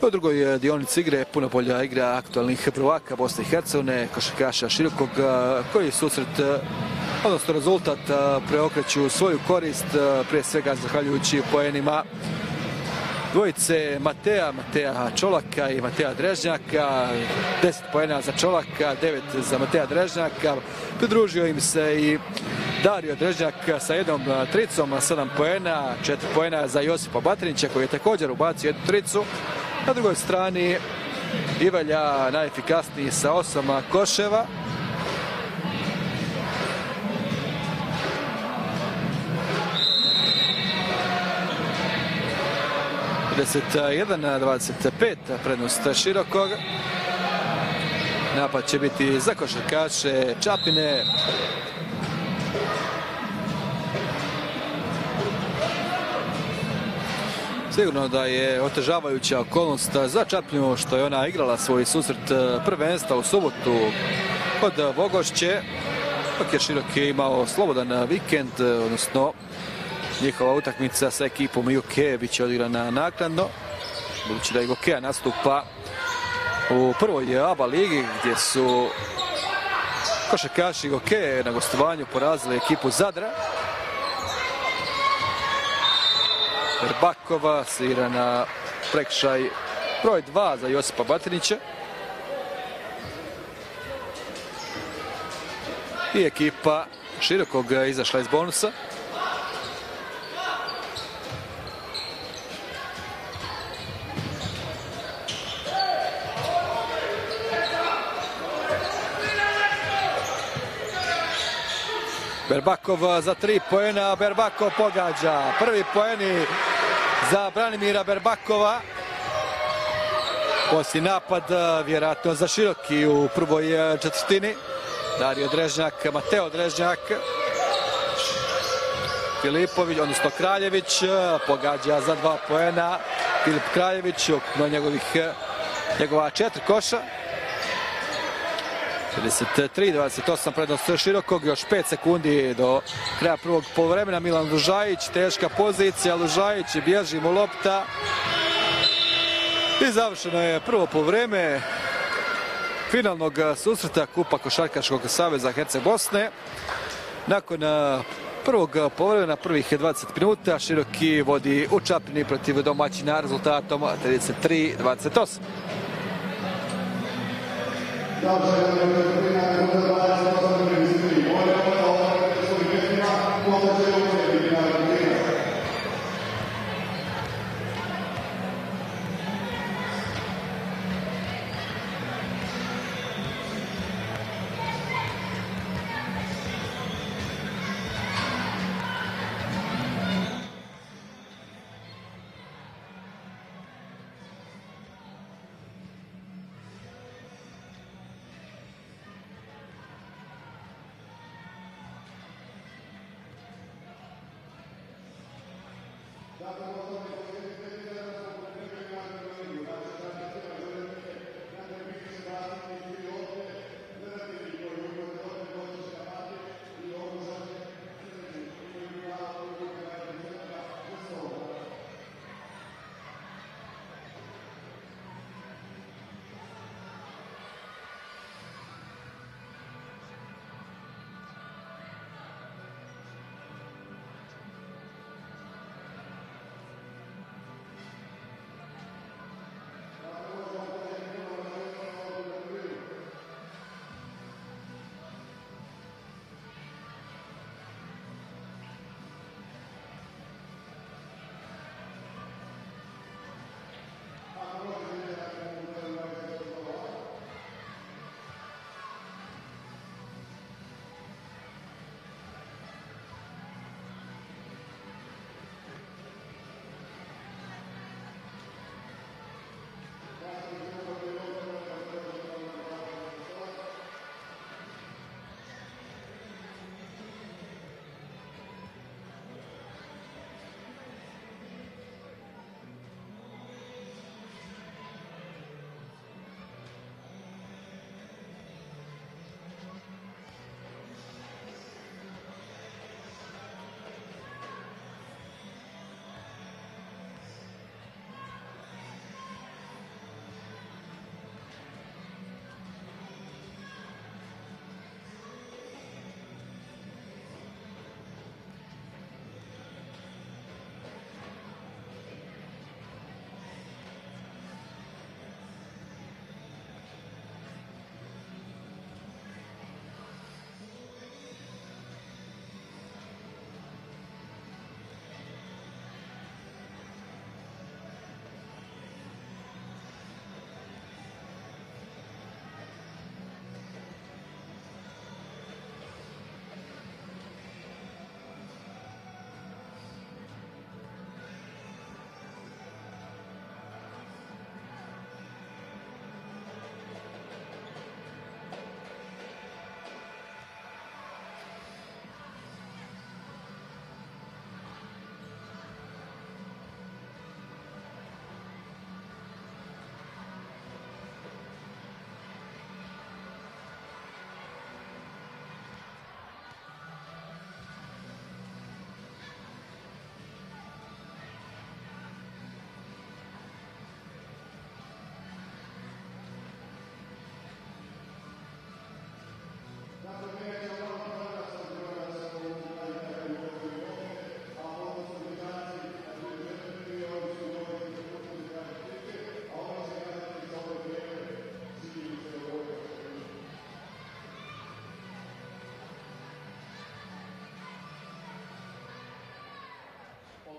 U drugoj dionici igre puno bolja igra aktualnih prvaka Bosne i Hercegovine, košakaša Širokog, koji susret, odnosno rezultat, preokreću svoju korist, prije svega zahvaljujući poenima dvojice Mateja, Mateja Čolaka i Mateja Drežnjaka. 10 poena za Čolaka, 9 za Mateja Drežnjaka. Pridružio im se i Dario Drežnjak sa jednom tricom, 7 poena, 4 poena za Josipa Batrinića koji je također ubacio jednu tricu. Na drugoj strani Ivelja najefikasniji sa osama koševa. 21-25 prednost širokog. Napad će biti za košarkaše Čapine. Sigurno da je otežavajuća okolnost za Čapnju što je ona igrala svoj susret prvenstva u subotu kod Vogošće. Dok je Široki imao slobodan vikend, odnosno njihova utakmica sa ekipom Iokeje bit će odigrana naknadno. Budući da Iokeja nastupa u prvoj ABA ligi gdje su košakaši Iokeje na gostovanju porazili ekipu Zadra. Verbakova svira na prekšaj broj 2 za Josipa Batinića. I ekipa širokog izašla iz bonusa. Berbakov za tri poena, Berbakov pogađa. Prvi poeni za Branimira Berbakova. Poslije napad, vjerojatno za široki u prvoj četvrtini. Dario Drežnjak, Mateo Drežnjak. Filipović, odnosno Kraljević, pogađa za dva poena. Filip Kraljević, ukupno njegovih, njegova četiri koša. 33-28 prednost širokog, još 5 sekundi do kraja prvog polovremena. Milan Lužajić, teška pozicija, Lužajić bježi mu lopta. I završeno je prvo polovreme finalnog susreta Kupa Košarkaškog saveza Herce Bosne. Nakon prvog polovremena, prvih 20 minuta, Široki vodi u Čapini protiv domaćina rezultatom 33-28. Thank you.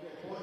Four, four.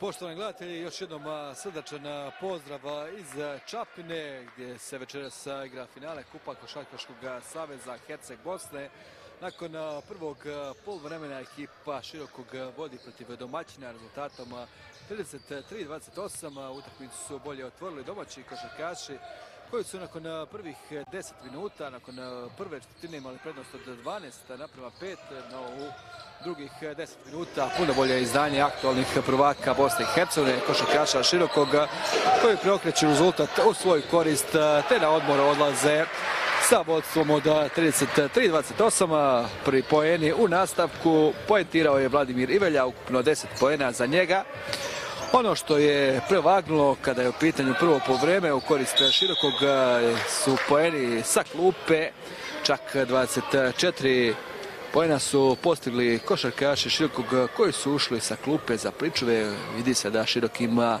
Poštovani gledatelji, još jednom srdačan pozdrav iz Čapine gdje se večeras igra finale Kupa Košarkaškog saveza Herceg Bosne. Nakon prvog poluvremena ekipa Širokog vodi protiv domaćina rezultatom a, 33-28. a, Utakmicu su bolje otvorili domaći košarkaši koji su nakon a, prvih 10 minuta, nakon a, prve četvrtine imali prednost od 12 naprema 5, no u drugih 10 minuta puno bolje izdanje aktualnih prvaka Bosne i Hercegovine, košarkaša Širokog koji preokreću rezultat u svoj korist te na odmor odlaze sa vodstvom od 33-28. Prvi poeni u nastavku poentirao je Vladimir Ivelja, ukupno 10 poena za njega. Ono što je prevagnulo kada je u pitanju prvo po vreme u korist Širokog su poeni sa klupe, čak 24 Pojena su postigli košarkaši Širokog koji su ušli sa klupe za pričuve. Vidi se da Širok ima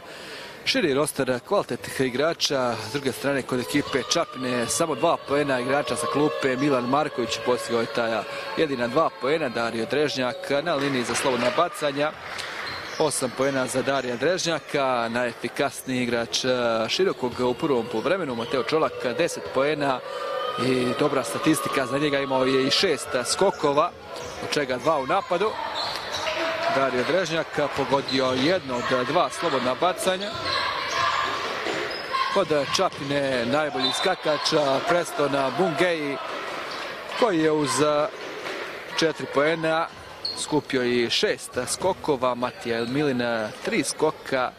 širi roster kvalitetnih igrača. S druge strane, kod ekipe Čapine samo dva pojena igrača sa klupe. Milan Marković postigao je jedina dva pojena. Dario Drežnjak na liniji za slobodna bacanja. Osam pojena za Darija Drežnjaka, najefikasniji igrač Širokog u prvom povremenu. Mateo Čolak, 10 pojena i dobra statistika za njega imao je i šest skokova od čega dva u napadu Dario Drežnjak pogodio jedno od dva slobodna bacanja kod Čapine najbolji skakač Prestona Bungeji koji je uz četiri poena skupio i šest skokova Matija Milina tri skoka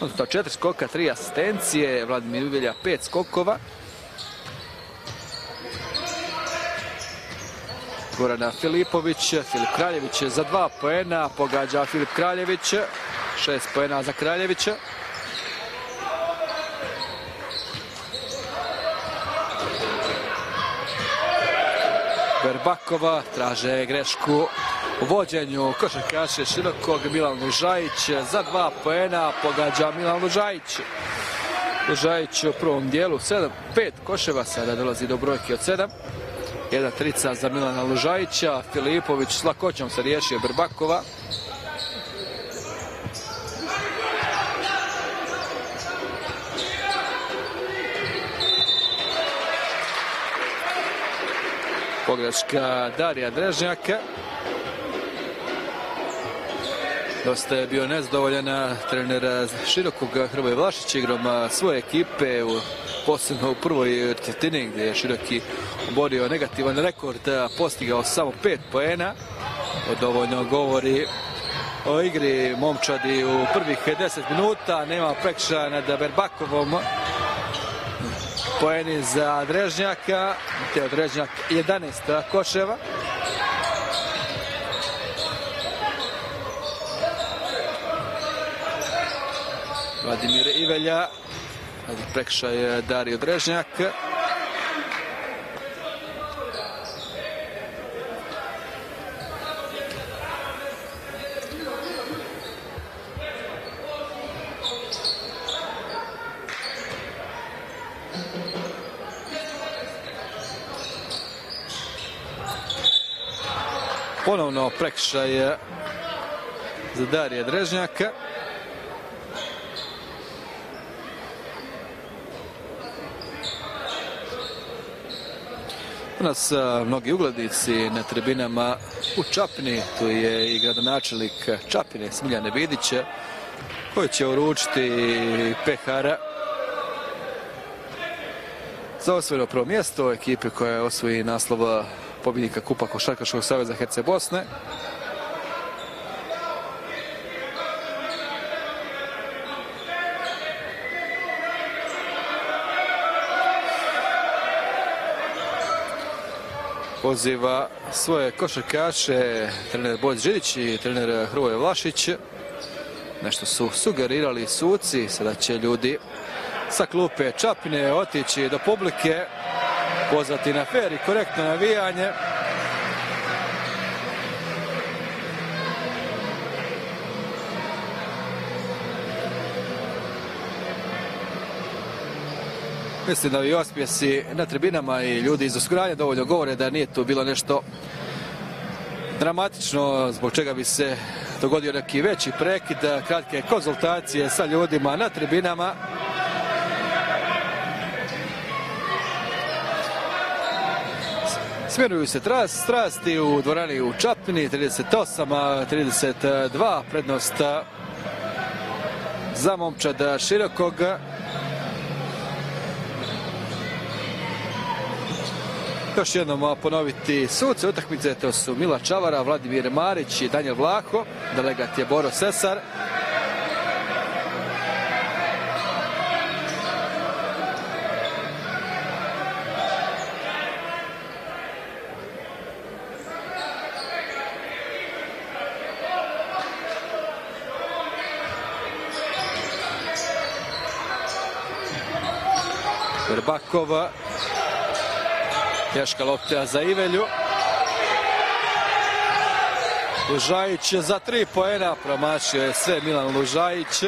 odnosno četiri skoka, tri asistencije Vladimir Uvelja pet skokova Gorana Filipović, Filip Kraljević za dva poena, pogađa Filip Kraljević, šest poena za Kraljevića. Berbakova traže grešku vođenju košarkaše Širokog Milan Lužajić za dva poena pogađa Milan Lužajić. Lužajić u prvom dijelu 7, 5 koševa, sada dolazi do brojke od 7. Jedna trica za Milana Lužajića. Filipović s lakoćom se riješio Brbakova. Pogreška Darija Drežnjaka. Dosta je bio nezadovoljan trener Širokog Hrvoje Vlašić igrom svoje ekipe posebno u prvoj četvrtini gdje je Široki oborio negativan rekord, postigao samo pet poena. Dovoljno govori o igri momčadi u prvih 10 minuta. Nema prekša nad Berbakovom. Poeni za Drežnjaka. Teo Drežnjak 11 koševa. Vladimir Ivelja prekšaj Dario Drežnjak. Ponovno prekšaj za Darija Drežnjaka. Danas mnogi uglednici na tribinama u Čapini, tu je i gradonačelnik Čapine Smiljane Vidića koji će uručiti pehara za osvojeno prvo mjesto ekipe koja osvoji naslov pobjednika Kupa Košarkaškog saveza Herce Bosne. Poziva svoje košarkaše, trener Bojz Židić i trener Hrvoje Vlašić. Nešto su sugerirali suci, sada će ljudi sa klupe Čapine otići do publike, pozvati na fer i korektno navijanje. Mislim da ovi ospjesi na tribinama i ljudi iz osiguranja dovoljno govore da nije tu bilo nešto dramatično zbog čega bi se dogodio neki veći prekid, kratke konzultacije sa ljudima na tribinama. Smjeruju se tras, strasti u dvorani u Čapini, 38-32, prednost za momčad Širokog. Još jednom ponoviti suce utakmice, to su Mila Čavara, Vladimir Marić i Daniel Vlaho, delegat je Boro Sesar. Berbakova Teška lopta za Ivelju. Lužajić za tri poena promašio je sve Milan Lužajić.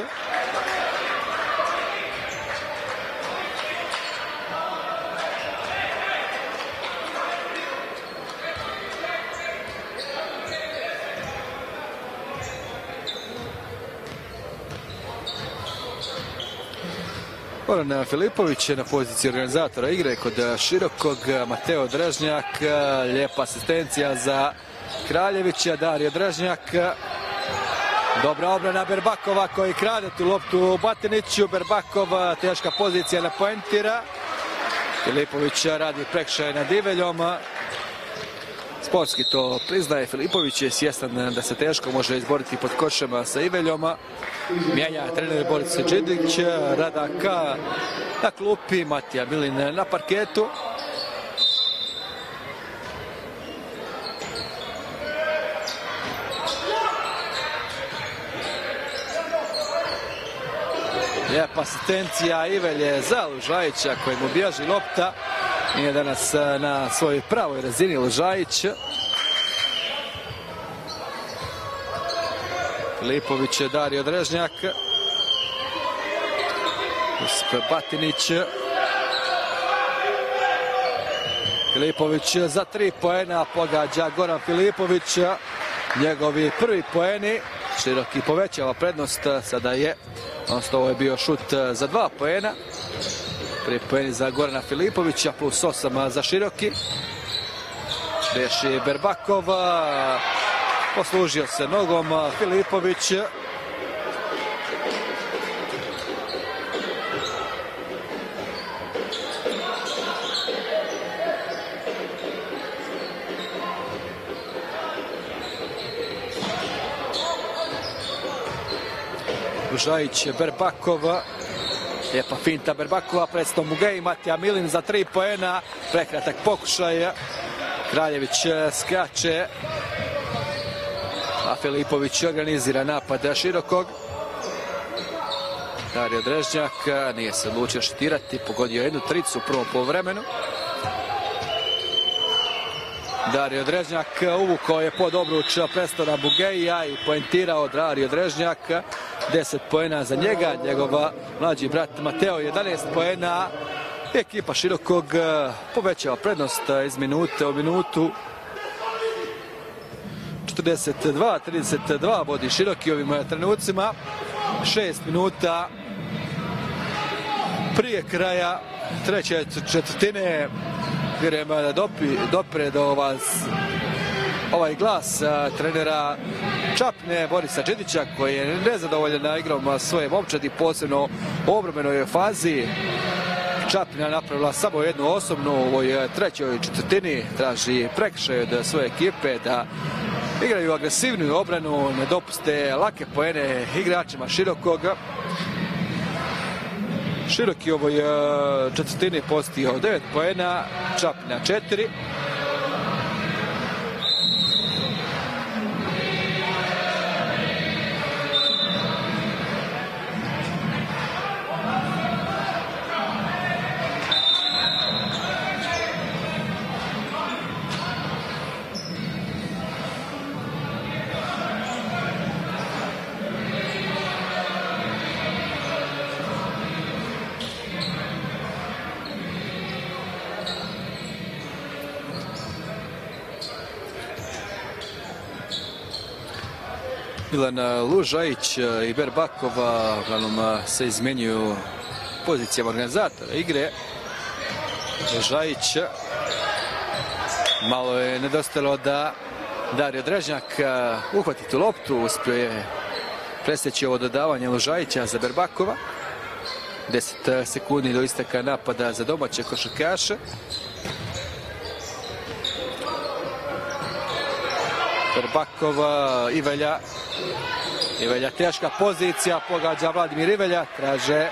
Goran Filipović je na poziciji organizatora igre kod Širokog, Mateo Dražnjak, lijepa asistencija za Kraljevića, Dario Dražnjak. Dobra obrana Berbakova koji krade tu loptu Batiniću. Berbakov, teška pozicija na poentira. Filipović radi prekšaj nad Iveljom. Sportski to priznaje. Filipović je svjestan da se teško može izboriti pod košema sa Iveljom. Mijenja trener Boris Đidić, Radaka na klupi, Matija Milin na parketu. Lijepa asistencija Ivelje za Lužajića koji mu bježi lopta. Nije danas na svojoj pravoj razini Lužajić. Filipović je Dario Drežnjak. Josip Batinić. Filipović za tri poena pogađa Goran Filipović. Njegovi prvi poeni. Široki povećava prednost. Sada je, odnosno ovo je bio šut za dva poena. Prvi poeni za Gorana Filipovića plus osam za Široki. Reši Berbakova. Poslužio se nogom Filipović. Žajić Berbakova. Lijepa finta Berbakova, predstav Mugej, Matija Milin za tri poena. Prekratak pokušaj. Kraljević skače. A Filipović organizira napad širokog. Dario Drežnjak nije se odlučio šitirati, pogodio jednu tricu u prvom polovremenu. Dario Drežnjak uvukao je pod obruč Prestona Bugeja i poentirao Dario Drežnjak. 10 poena za njega, njegova mlađi brat Mateo 11 poena. Ekipa širokog povećava prednost iz minute u minutu. 42-32 vodi široki ovim trenucima. 6 minuta prije kraja treće četvrtine. Vjerujem da dopi, dopre do vas ovaj glas trenera Čapne Borisa Đedića koji je nezadovoljan igrom svoje momčadi, posebno u obrobenoj fazi. Čapina napravila samo jednu osobnu u ovoj trećoj četvrtini. Traži prekršaj od svoje ekipe da igraju agresivnu obranu, ne dopuste lake poene igračima širokog. Široki ovoj četvrtini postio 9 poena, Čapina 4. Milan Lužajić i Berbakova uglavnom se izmenjuju pozicijama organizatora igre. Lužajić malo je nedostalo da Dario Drežnjak uhvati tu loptu, uspio je presjeći ovo dodavanje Lužajića za Berbakova. 10 sekundi do isteka napada za domaće košarkaše. Berbakova, Ivelja. Ivelja teška pozicija, pogađa Vladimir Ivelja, traže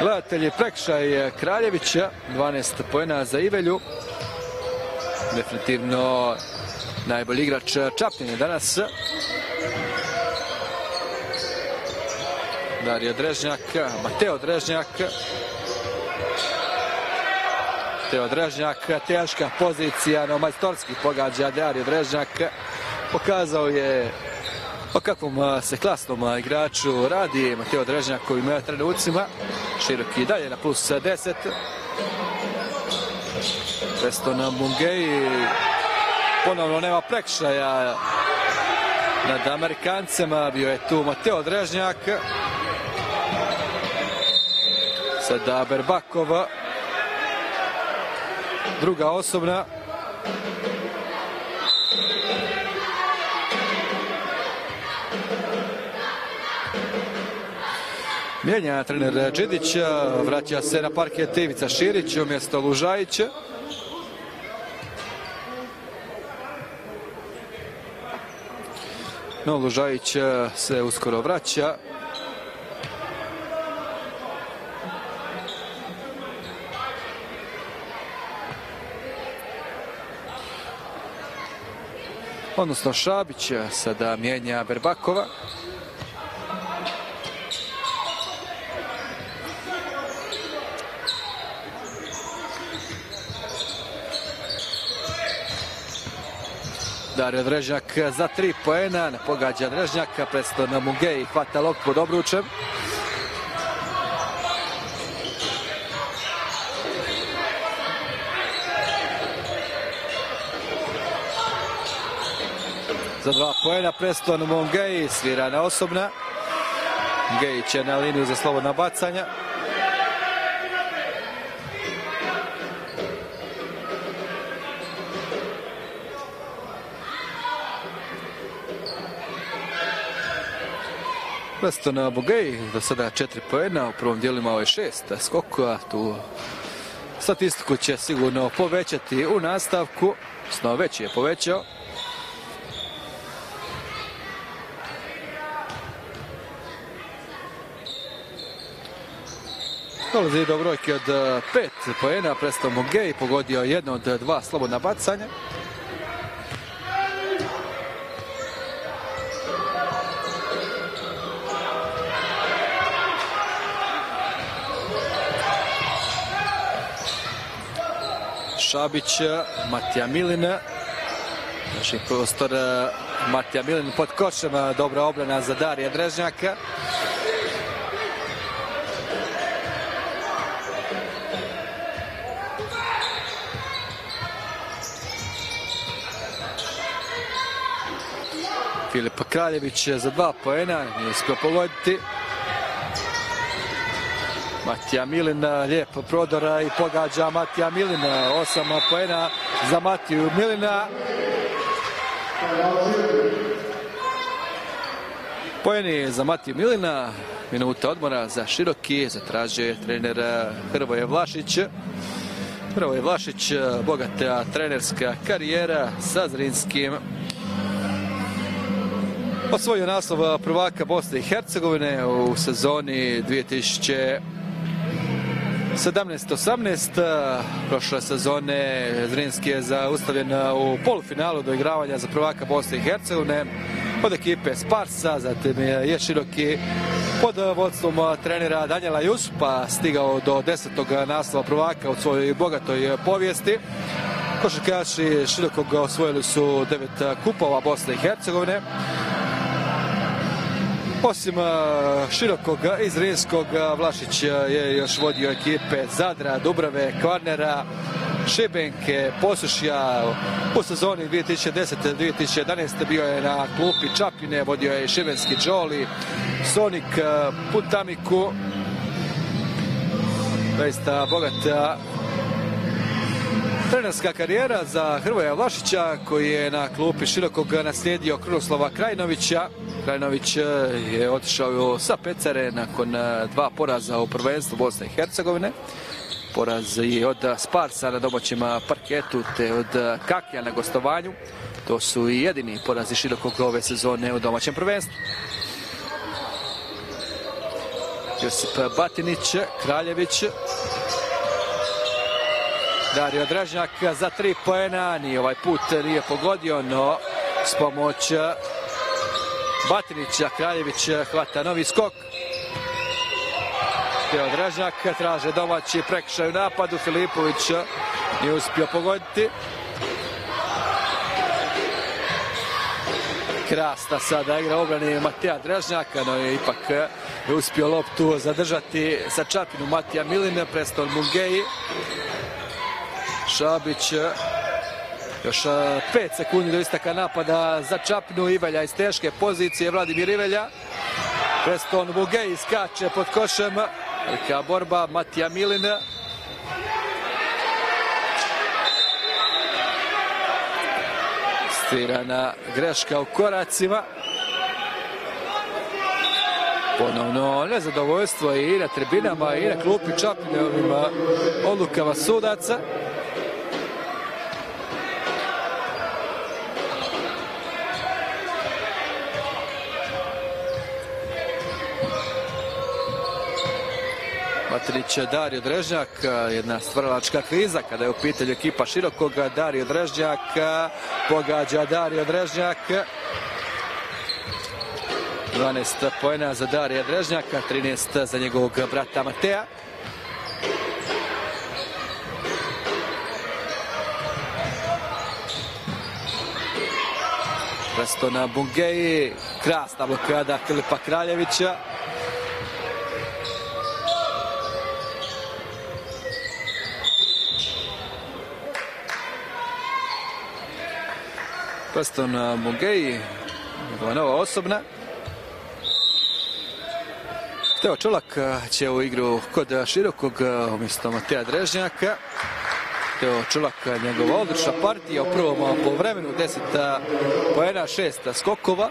gledatelji prekšaj Kraljevića, 12 pojena za Ivelju. Definitivno najbolji igrač Čapljine danas. Dario Drežnjak, Mateo Drežnjak. Mateo Drežnjak, teška pozicija, no majstorski pogađa Dario Drežnjak. Pokazao je o kakvom se klasnom igraču radi Mateo Drežnjak koji ima trenucima. Široki dalje na plus 10. Preston Mungeji ponovno nema prekšaja nad Amerikancema. Bio je tu Mateo Drežnjak. Sada Berbakova. Druga osobna. Mijenja trener Đidić, vraća se na parket Ivica Širić umjesto Lužajića. No, Lužajić se uskoro vraća. Odnosno Šabić sada mijenja Berbakova. Dario Drežnjak za tri poena, ne pogađa Drežnjaka, presto na Mungeji hvata lop pod obručem. Za dva poena Preston Mungeji svira na osobna. Mungeji će na liniju za slobodna bacanja. Preston Bogej do sada četiri poena, u prvom dijelu imao je šest skokova, tu statistiku će sigurno povećati u nastavku, sno već je povećao. Dolazi do brojke od pet poena, Preston Bogej pogodio jedno od dva slobodna bacanja. Šabić, Matija Milina. Znači prostor Matija Milin pod košem, dobra obrana za Darija Drežnjaka. Filip Kraljević za dva poena, nije uspio pogoditi. Matija Milin, lijep prodora i pogađa Matija Milin. Osam poena za Matiju Milina. Pojeni za Matiju Milina. Minuta odmora za Široki. Zatraže trener Hrvoje Vlašić. Hrvoje Vlašić, bogata trenerska karijera sa Zrinskim. Osvojio naslov prvaka Bosne i Hercegovine u sezoni 2000 17-18. Prošle sezone Zrinski je zaustavljen u polufinalu do igravanja za prvaka Bosne i Hercegovine od ekipe Sparsa, zatim je Široki pod vodstvom trenera Danjela Juspa stigao do desetog naslova prvaka u svojoj bogatoj povijesti. Košarkaši Širokog osvojili su devet kupova Bosne i Hercegovine. Osim Širokog iz Rinskog, Vlašić je još vodio ekipe Zadra, Dubrave, Kvarnera, Šibenke Posušja. U sezoni 2010-2011 bio je na klupi Čapine, vodio je Šibenski Đoli, Sonik Puntamiku, Zaista bogata trenerska karijera za Hrvoja Vlašića koji je na klupi širokog naslijedio Krunoslava Krajnovića. Krajnović je otišao sa Pecare nakon dva poraza u prvenstvu Bosne i Hercegovine. Poraz i od Sparsa na domaćem parketu te od Kakija na gostovanju. To su i jedini porazi širokog ove sezone u domaćem prvenstvu. Josip Batinić, Kraljević. Dario Dražnjak za tri poena. Ni ovaj put nije pogodio, no s pomoć Batinića Kraljević hvata novi skok. Teo Dražnjak traže domaći prekršaj u napadu. Filipović nije uspio pogoditi. Krasta sada igra obrani Mateja Dražnjaka, no je ipak uspio loptu zadržati sa Čapinu Matija Milina, Preston Mungeji. Šabić još pet sekundi do istaka napada za Čapinu Ivelja iz teške pozicije Vladimir Ivelja. Preston Mungeji skače pod košem. Velika borba Matija Milina. Stirana greška u koracima. Ponovno nezadovoljstvo i na tribinama i na klupi Čapine ovim odlukama sudaca. Matinić Dario Drežnjak, jedna stvaralačka kriza kada je u pitanju ekipa širokog Dario Drežnjak, pogađa Dario Drežnjak. 12 pojena za Darija Drežnjaka, 13 za njegovog brata Mateja. Presto na Bungeji, krasna blokada Filipa Kraljevića. Presto na Bungeji, njegova nova osobna. Teo Čolak će u igru kod Širokog umjesto Mateja Drežnjaka. Teo Čolak, njegova odlična partija u prvom polovremenu, 10 poena, 6 skokova.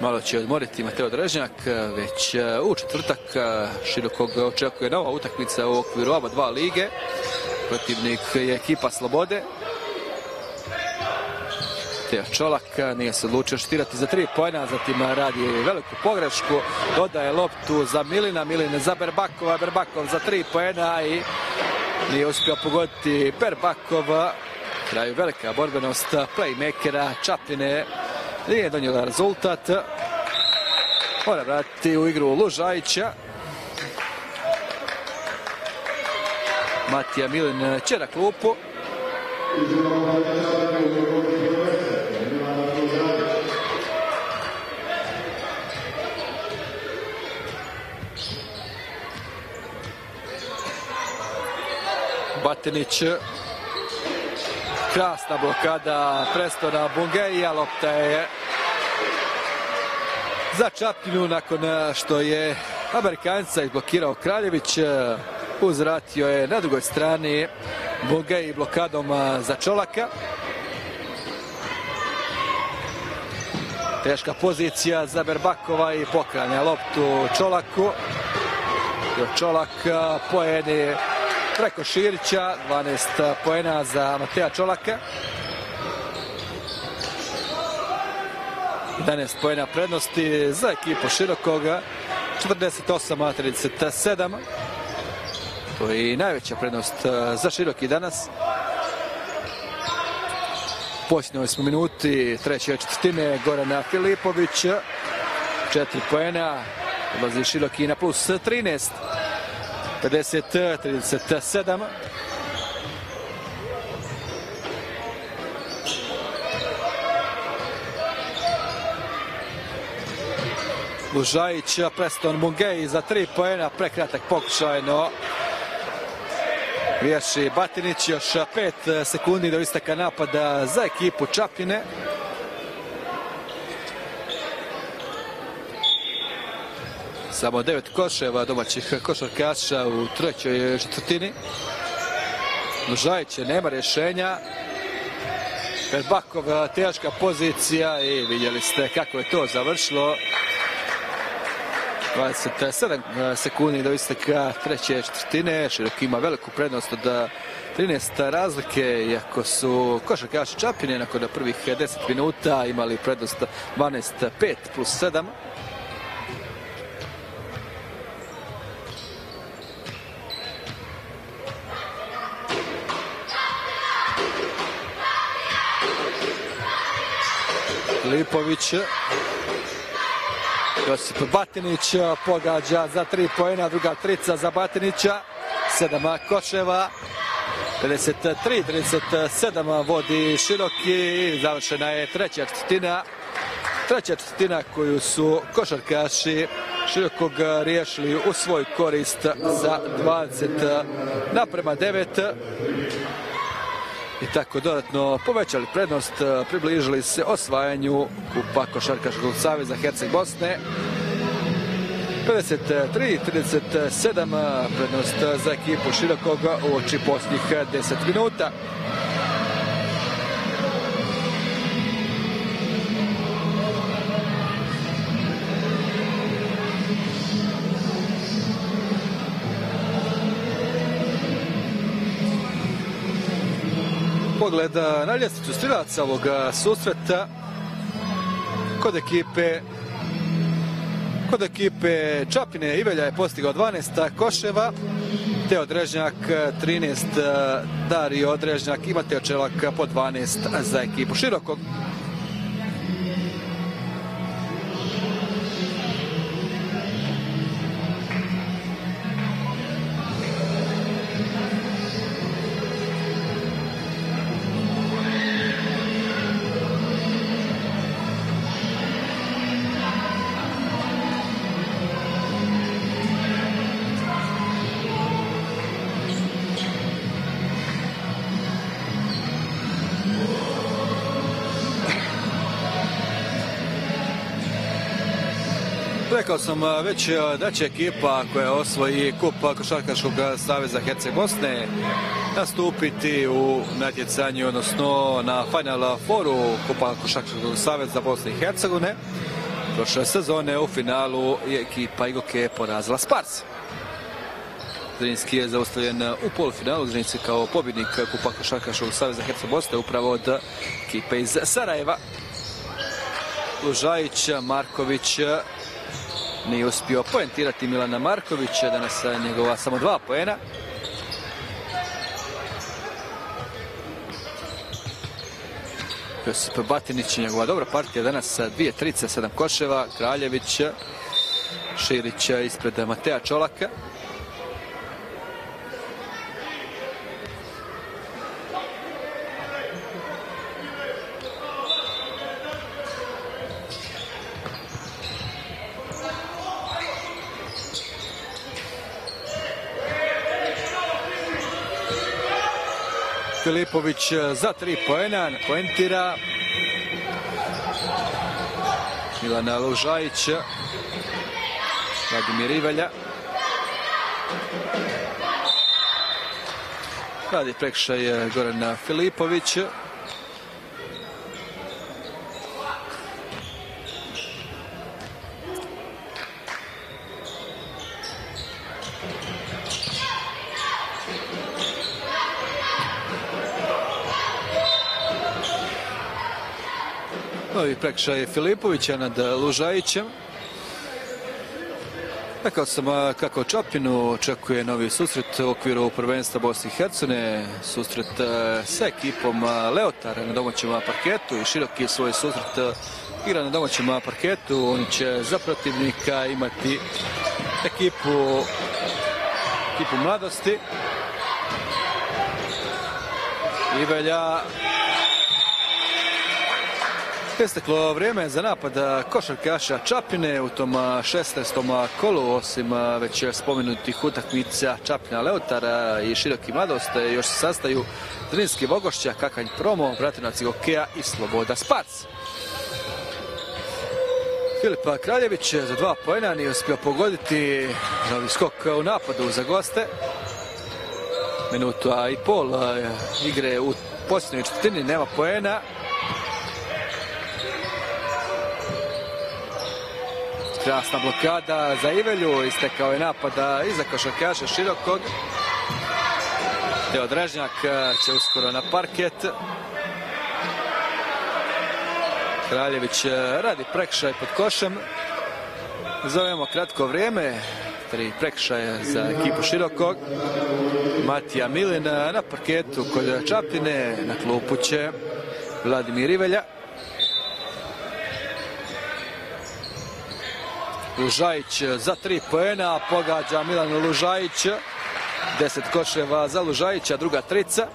Malo će odmoriti Mateo Drežnjak, već u četvrtak Širokog očekuje nova utakmica u okviru oba dva lige. Protivnik je ekipa Slobode. Teo Čolak nije se odlučio štirati za tri pojena, zatim radi veliku pogrešku, dodaje loptu za Milina, Milin za Berbakova, Berbakov za tri pojena i nije uspio pogoditi Berbakov. Kraju velika borbenost playmakera Čapine nije donijela rezultat. Mora vratiti u igru Lužajića. Matija Milin će na klupu. Batinić. Krasna blokada Prestona Bungeija. Lopta je za Čapljinu nakon što je Amerikanca izblokirao Kraljević. Uzratio je na drugoj strani Bungeji blokadom za Čolaka. Teška pozicija za Berbakova i pokranja loptu Čolaku. Čolak pojeni preko Širića, 12 poena za Mateja Čolaka. 11 poena prednosti za ekipu Širokoga, 48-37. To je i najveća prednost za Široki danas. Posljednjoj smo minuti treće četvrtine Gorana Filipović. 4 poena, odlazi Široki na plus 13. 50-37. Lužajić, Preston Mungej za tri pojena, prekratak pokušaj, no Riješi Batinić, još pet sekundi do istaka napada za ekipu Čapljine. Samo devet koševa domaćih košarkaša u trećoj četvrtini. Lužajić nema rješenja. Perbakov teška pozicija i vidjeli ste kako je to završilo. 27 sekundi do isteka treće četvrtine. Širok ima veliku prednost od 13 razlike, iako su košarkaši Čapine nakon prvih 10 minuta imali prednost 12-5 plus 7. Lipović Josip Batinić pogađa za tri pojena, druga trica za Batinića, sedam koševa, 53-37 vodi široki završena je treća četvrtina. Treća četvrtina koju su košarkaši širokog riješili u svoj korist za 20 naprema 9 i tako dodatno povećali prednost, približili se osvajanju Kupa Košarkaškog saveza Herceg Bosne. 53-37 prednost za ekipu Širokog u oči posljednjih 10 minuta. Pogled na ljestvicu ovog susreta kod ekipe Kod ekipe Čapine Ivelja je postigao 12 koševa, Teo Drežnjak 13, Dario Drežnjak i Mateo Čelak po 12 za ekipu Širokog. Rekao sam već da će ekipa koja osvoji kup Košarkaškog saveza Herceg Bosne nastupiti u natjecanju, odnosno na Final Foru Kupa Košarkaškog saveza Bosne i Hercegovine. Prošle sezone u finalu je ekipa Igoke porazila Spars. Zrinski je zaustavljen u polufinalu. Zrinski kao pobjednik Kupa Košarkaškog saveza Herceg Bosne upravo od ekipe iz Sarajeva. Lužajić, Marković, nije uspio poentirati Milana Markovića, danas njegova samo dva poena. Josip Batinić, njegova dobra partija danas, dvije trice, sedam koševa, Kraljević, Širić ispred Mateja Čolaka. Filipović za tri poena, poentira. Milana Lužajić, Vladimir Ivelja. Radi prekšaj Goran Filipović. Novi prekšaj Filipovića nad Lužajićem. Rekao sam kako Čapinu očekuje novi susret u okviru prvenstva Bosne i Hercene. Susret sa ekipom Leotara na domaćem parketu i široki svoj susret igra na domaćem parketu. Oni će za protivnika imati ekipu, ekipu mladosti. Ivelja Isteklo vrijeme za napad košarkaša Čapine u tom 16. kolu, osim već spomenutih utakmica Čapina Leotara i Široki Mladost, još se sastaju Drinski Vogošća, Kakanj Promo, Bratinac Gokeja i Sloboda Spac. Filip Kraljević za dva pojena nije uspio pogoditi novi skok u napadu za goste. Minutu a i pol igre u posljednjoj četvrtini, nema pojena. Krasna blokada za Ivelju, istekao je napada iza košarkaša Širokog. Teo Dražnjak će uskoro na parket. Kraljević radi prekšaj pod košem. Zovemo kratko vrijeme. Tri prekšaje za ekipu Širokog. Matija Milin na parketu kod Čapine. Na klupu će Vladimir Ivelja. Lužajić za tri pojena, pogađa Milan Lužajić. Deset koševa za Lužajića, druga trica.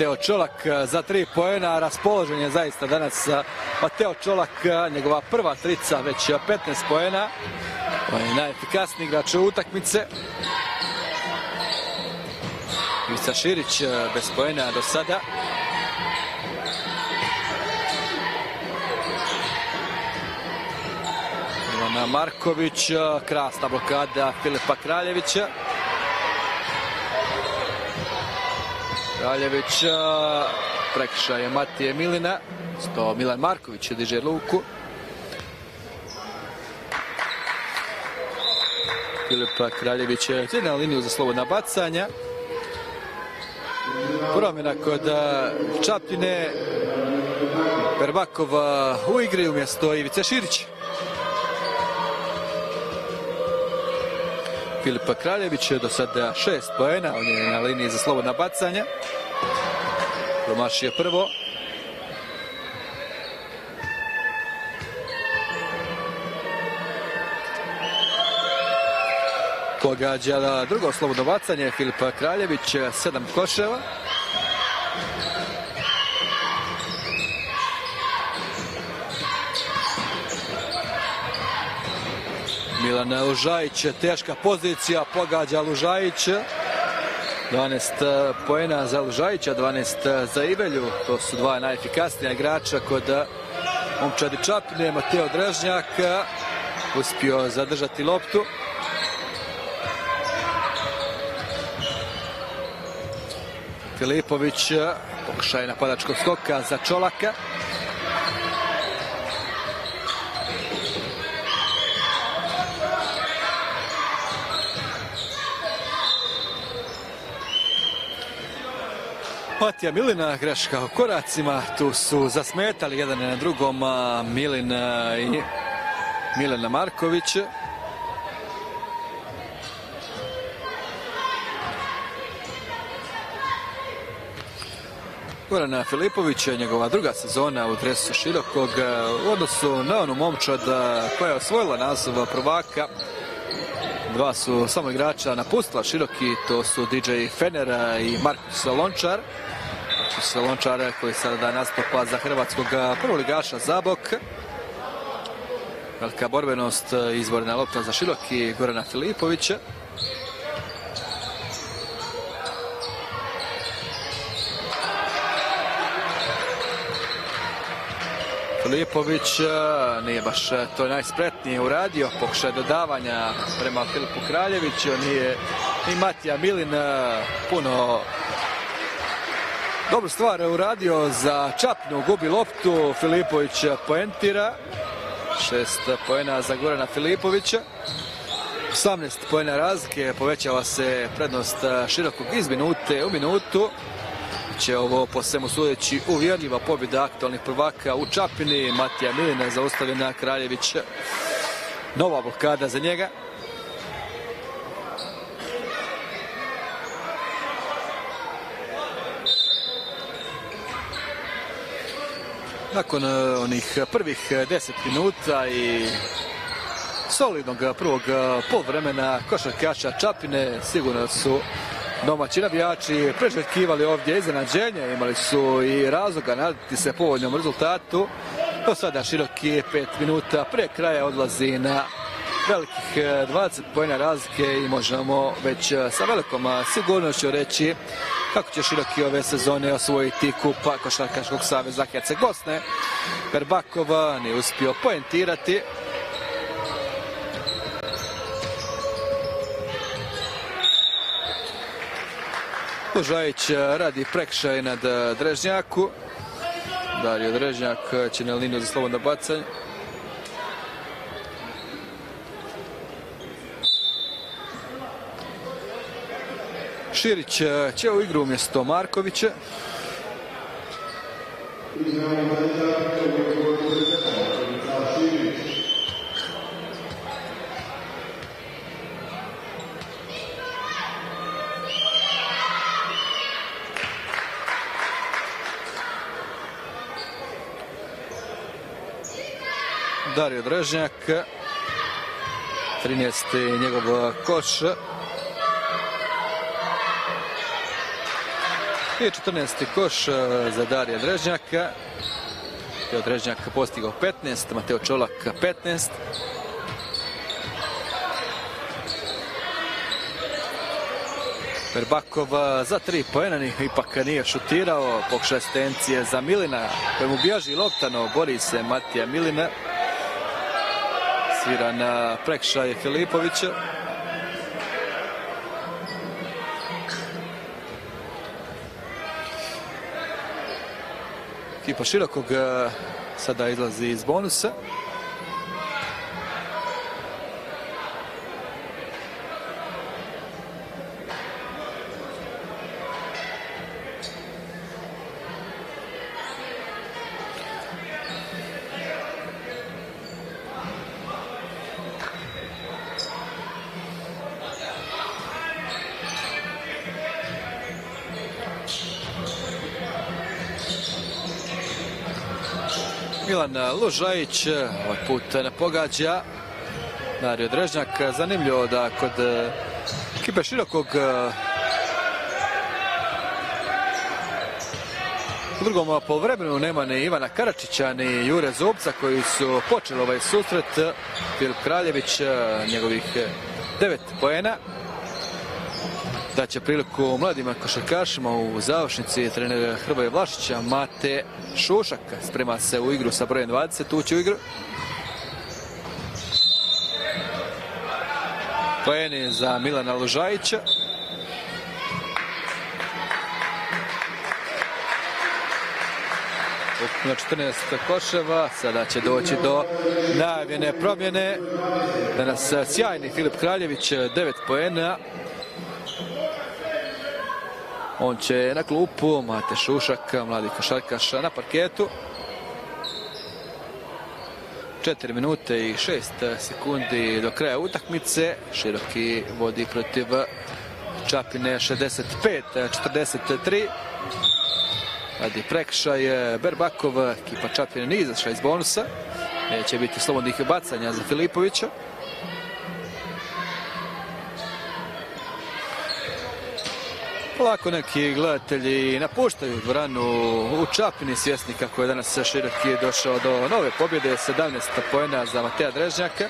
Mateo Čolak za tri pojena, raspoložen je zaista danas Mateo Čolak, njegova prva trica, već 15 pojena. On je najefikasniji igrač utakmice. Ivica Širić bez pojena do sada. Ivana Marković, krasna blokada Filipa Kraljevića. Kraljević, prekršaje Matije Milina. Sto Milan Marković diže luku. Filip Kraljević je na liniju za slobodna bacanja. Promjena kod Čapljine. Perbakov u igri umjesto Ivice Širić. Filip Kraljević do sada šest poena, on je na liniji za slobodna bacanja. Promašio prvo. Pogađa drugo slobodno bacanje Filip Kraljević, sedam koševa. Milan Lužajić, teška pozicija, pogađa Lužajić. 12 pojena za Lužajića, 12 za Ivelju. To su dva najefikasnija igrača kod momčadi Čapine. Mateo Drežnjak uspio zadržati loptu. Filipović pokušaj napadačkog skoka za Čolaka. Matija Milina, greška u koracima, tu su zasmetali jedan na drugom Milin i Milena Marković. Goran Filipović je njegova druga sezona u dresu Širokog u odnosu na onu momčad koja je osvojila naziv prvaka. Dva su samo igrača napustila Široki, to su DJ Fenera i Markus Lončar. Markus Lončar koji sada nastupa za hrvatskog prvoligaša Zabok. Velika borbenost, izborna lopta za Široki Gorana Filipovića. Filipović nije baš to najspretnije uradio, pokušaj dodavanja prema Filipu Kraljeviću, nije i Matija Milin puno dobru stvar uradio za Čapnu, gubi loptu, Filipović poentira, šest pojena za Gorana Filipovića, 18 pojena razlike, povećava se prednost širokog iz minute u minutu, će ovo po svemu sudeći uvjerljiva pobjeda aktualnih prvaka u Čapini. Matija Milina zaustavljena Kraljević. Nova blokada za njega. Nakon e, onih prvih deset minuta i solidnog prvog polovremena košarkaša Čapine sigurno su domaći navijači preželjkivali ovdje iznenađenje, imali su i razloga nadati se povoljnom rezultatu. Do sada široki pet minuta pre kraja odlazi na velikih 20 pojena razlike i možemo već sa velikom sigurnošću reći kako će široki ove sezone osvojiti kupa Košarkaškog saveza Herceg Bosne. Berbakova nije uspio poentirati. Lužajić radi prekšaj nad Drežnjaku. Dario Drežnjak će na liniju za slobodno bacanje. Širić će u igru umjesto Markovića. Dario Drežnjak 13. njegov koš i 14. koš za Darija Drežnjaka Mateo Drežnjak postigao 15 Mateo Čolak 15 Berbakov za tri pojena ipak nije šutirao pokušaj asistencije za Milina kojemu bježi loptano bori se Matija Milina svira na prekšaj Filipovića. Ekipa Širokog sada izlazi iz bonusa. Milan Lužajić ovaj put ne pogađa Dario Drežnjak. Zanimljivo da kod ekipe širokog u drugom polovremenu nema ni Ivana Karačića ni Jure Zubca koji su počeli ovaj susret. Filip Kraljević njegovih devet poena da će priliku mladim košarkašima u završnici trener Hrvoje Vlašića Mate Šušak. Sprema se u igru sa brojem 20 ući u igru. Pojeni za Milana Lužajića. Ukupno 14 koševa sada će doći do najavljene promjene. Danas sjajni Filip Kraljević 9 poena on će na klupu, Mate Šušak, mladi košarkaš na parketu. 4 minute i 6 sekundi do kraja utakmice. Široki vodi protiv Čapine 65-43. Radi prekšaj Berbakov, ekipa Čapine nije izašla iz bonusa. Neće biti slobodnih bacanja za Filipovića. Polako neki gledatelji napuštaju dvoranu u Čapini svjesni kako je danas Široki došao do nove pobjede 17 pojena za Mateja Drežnjaka.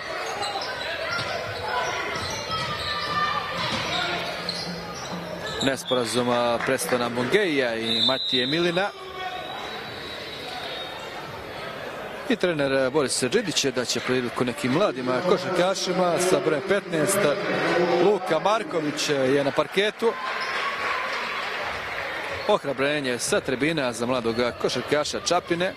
Nesporazuma predstavna Bungeija i Matije Milina. I trener Boris Đidić je da će priliku nekim mladima košarkašima sa brojem 15. Luka Marković je na parketu. Ohrabrenje sa tribina za mladog košarkaša Čapine.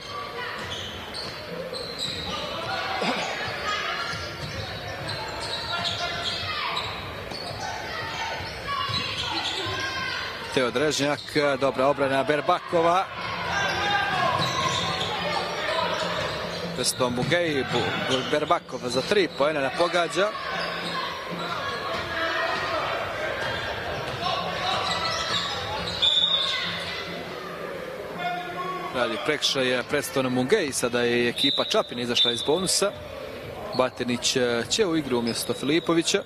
Teo Drežnjak, dobra obrana Berbakova. Vestom Bugej, Berbakov za tri pojena ne pogađa. Radi prekšaj predstavno Mungej, sada je ekipa Čapin izašla iz bonusa. Batinić e, će u igru umjesto Filipovića.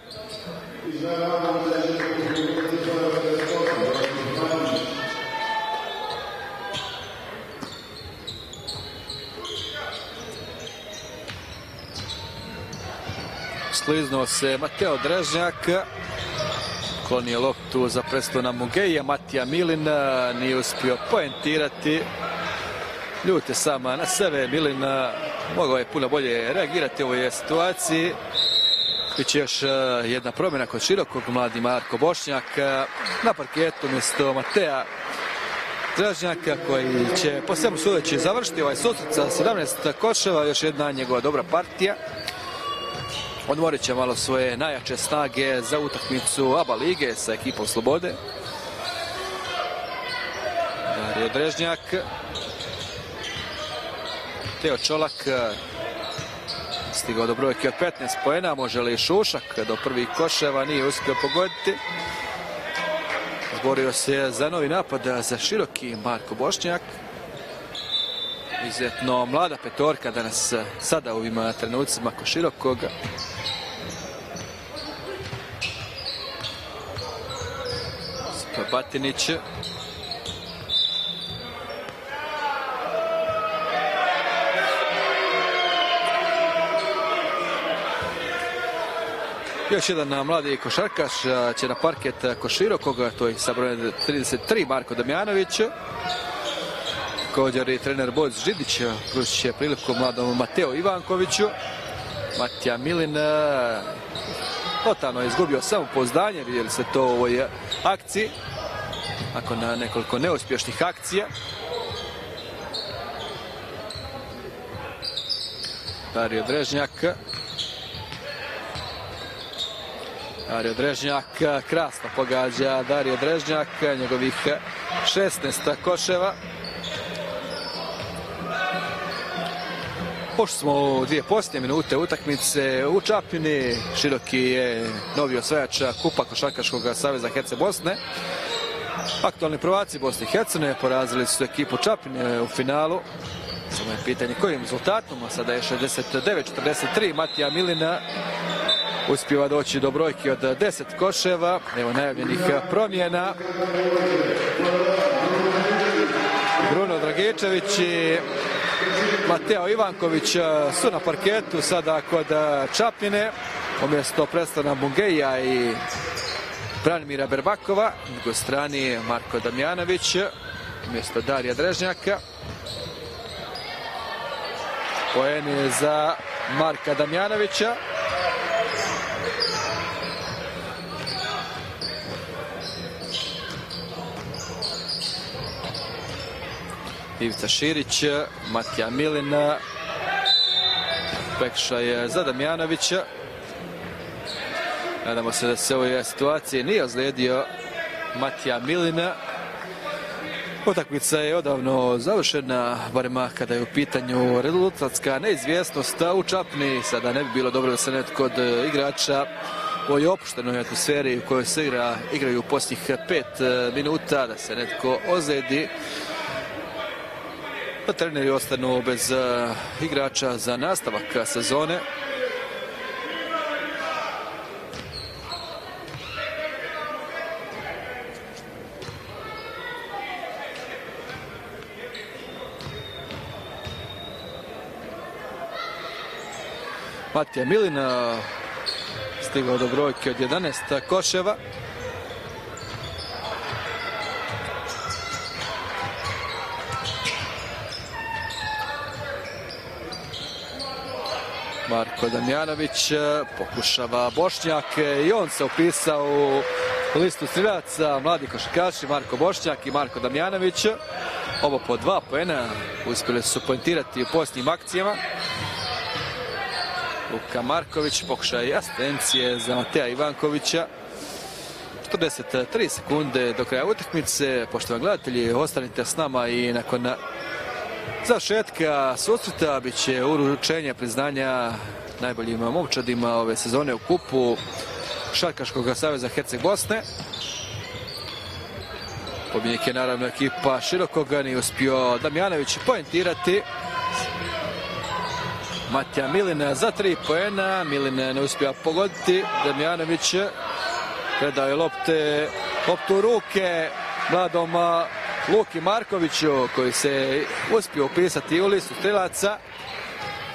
Skliznuo se Mateo Drežnjak. Klonije loptu za predstavna Mugeja. Matija Milin e, nije uspio poentirati. Ljute sama na sebe. Milin mogao je puno bolje reagirati u ovoj situaciji. Biće još jedna promjena kod širokog mladi Marko Bošnjak na parketu mjesto Mateja Dražnjaka koji će po svemu sudeći završiti ovaj susret sa 17 koševa, još jedna njegova dobra partija. Odmorit će malo svoje najjače snage za utakmicu ABA lige sa ekipom Slobode. Dario Drežnjak. Teo Čolak stigao do brojke od 15 pojena. Može li Šušak do prvih koševa? Nije uspio pogoditi. Borio se za novi napad za široki Marko Bošnjak. Izuzetno mlada petorka danas sada u ovim trenucima ko širokog. Batinić. Još jedan mladi košarkaš će na parket Koširokog, to je sa brojem 33 Marko Damjanović. Također i trener Bojz Židić pružit će priliku mladom Mateo Ivankoviću. Matija Milin totalno je izgubio samo pozdanje, vidjeli se to u ovoj akciji. Nakon nekoliko neuspješnih akcija. Dario Drežnjak. Dario Drežnjak krasno pogađa Dario Drežnjak, njegovih 16 koševa. Pošto smo u dvije posljednje minute utakmice u Čapini, široki je novi osvajač Kupa Košarkaškog saveza Herce Bosne. Aktualni prvaci Bosne i Hercene porazili su ekipu Čapine u finalu. Samo je pitanje kojim rezultatom, a sada je 69-43 Matija Milina uspjeva doći do brojke od 10 koševa. Evo najavljenih promjena. Bruno Dragečević i Mateo Ivanković su na parketu sada kod Čapine. Umjesto predstavna Bungeja i Branimira Berbakova. Na drugoj strani Marko Damjanović umjesto Darija Drežnjaka. Poeni za Marka Damjanovića. Ivica Širić, Matija Milina, Pekšaj za Damjanovića. Nadamo se da se ovoj situaciji nije ozlijedio Matija Milina. Utakmica je odavno završena, barem kada je u pitanju rezultatska neizvjesnost u Čapni. Sada ne bi bilo dobro da se netko od igrača u ovoj opuštenoj atmosferi u kojoj se igra, igraju posljednjih pet minuta, da se netko ozlijedi pa treneri ostanu bez igrača za nastavak sezone. Matija Milina stigao do brojke od 11 koševa. Marko Damjanović pokušava Bošnjak i on se upisao u listu strilaca mladi košakaši Marko Bošnjak i Marko Damjanović. Ovo po dva poena uspjeli su poentirati u posljednjim akcijama. Luka Marković pokušaj asistencije za Mateja Ivankovića. 43 sekunde do kraja utakmice. Poštovani gledatelji, ostanite s nama i nakon završetka susreta bit će uručenje priznanja najboljim momčadima ove sezone u kupu Šarkaškog saveza Herceg Bosne. Pobjednik je naravno ekipa Širokoga, nije uspio Damjanović poentirati. Matija Milina za tri poena, Milin ne uspija pogoditi, Damjanović predaje lopte, loptu ruke mladom Luki Markoviću koji se uspio upisati u listu strilaca.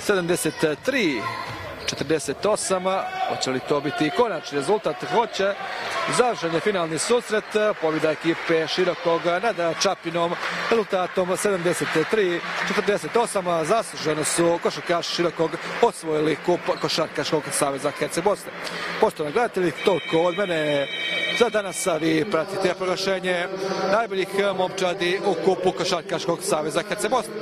73 48. Hoće li to biti konačni rezultat? Hoće. Završen je finalni susret. Pobjeda ekipe Širokog nad Čapinom rezultatom 73-48. Zasluženo su košarkaši Širokog osvojili kup Košarkaškog saveza Herce Bosne. Poštovani gledatelji, toliko od mene za danas vi pratite proglašenje najboljih momčadi u kupu Košarkaškog saveza Herce Bosne.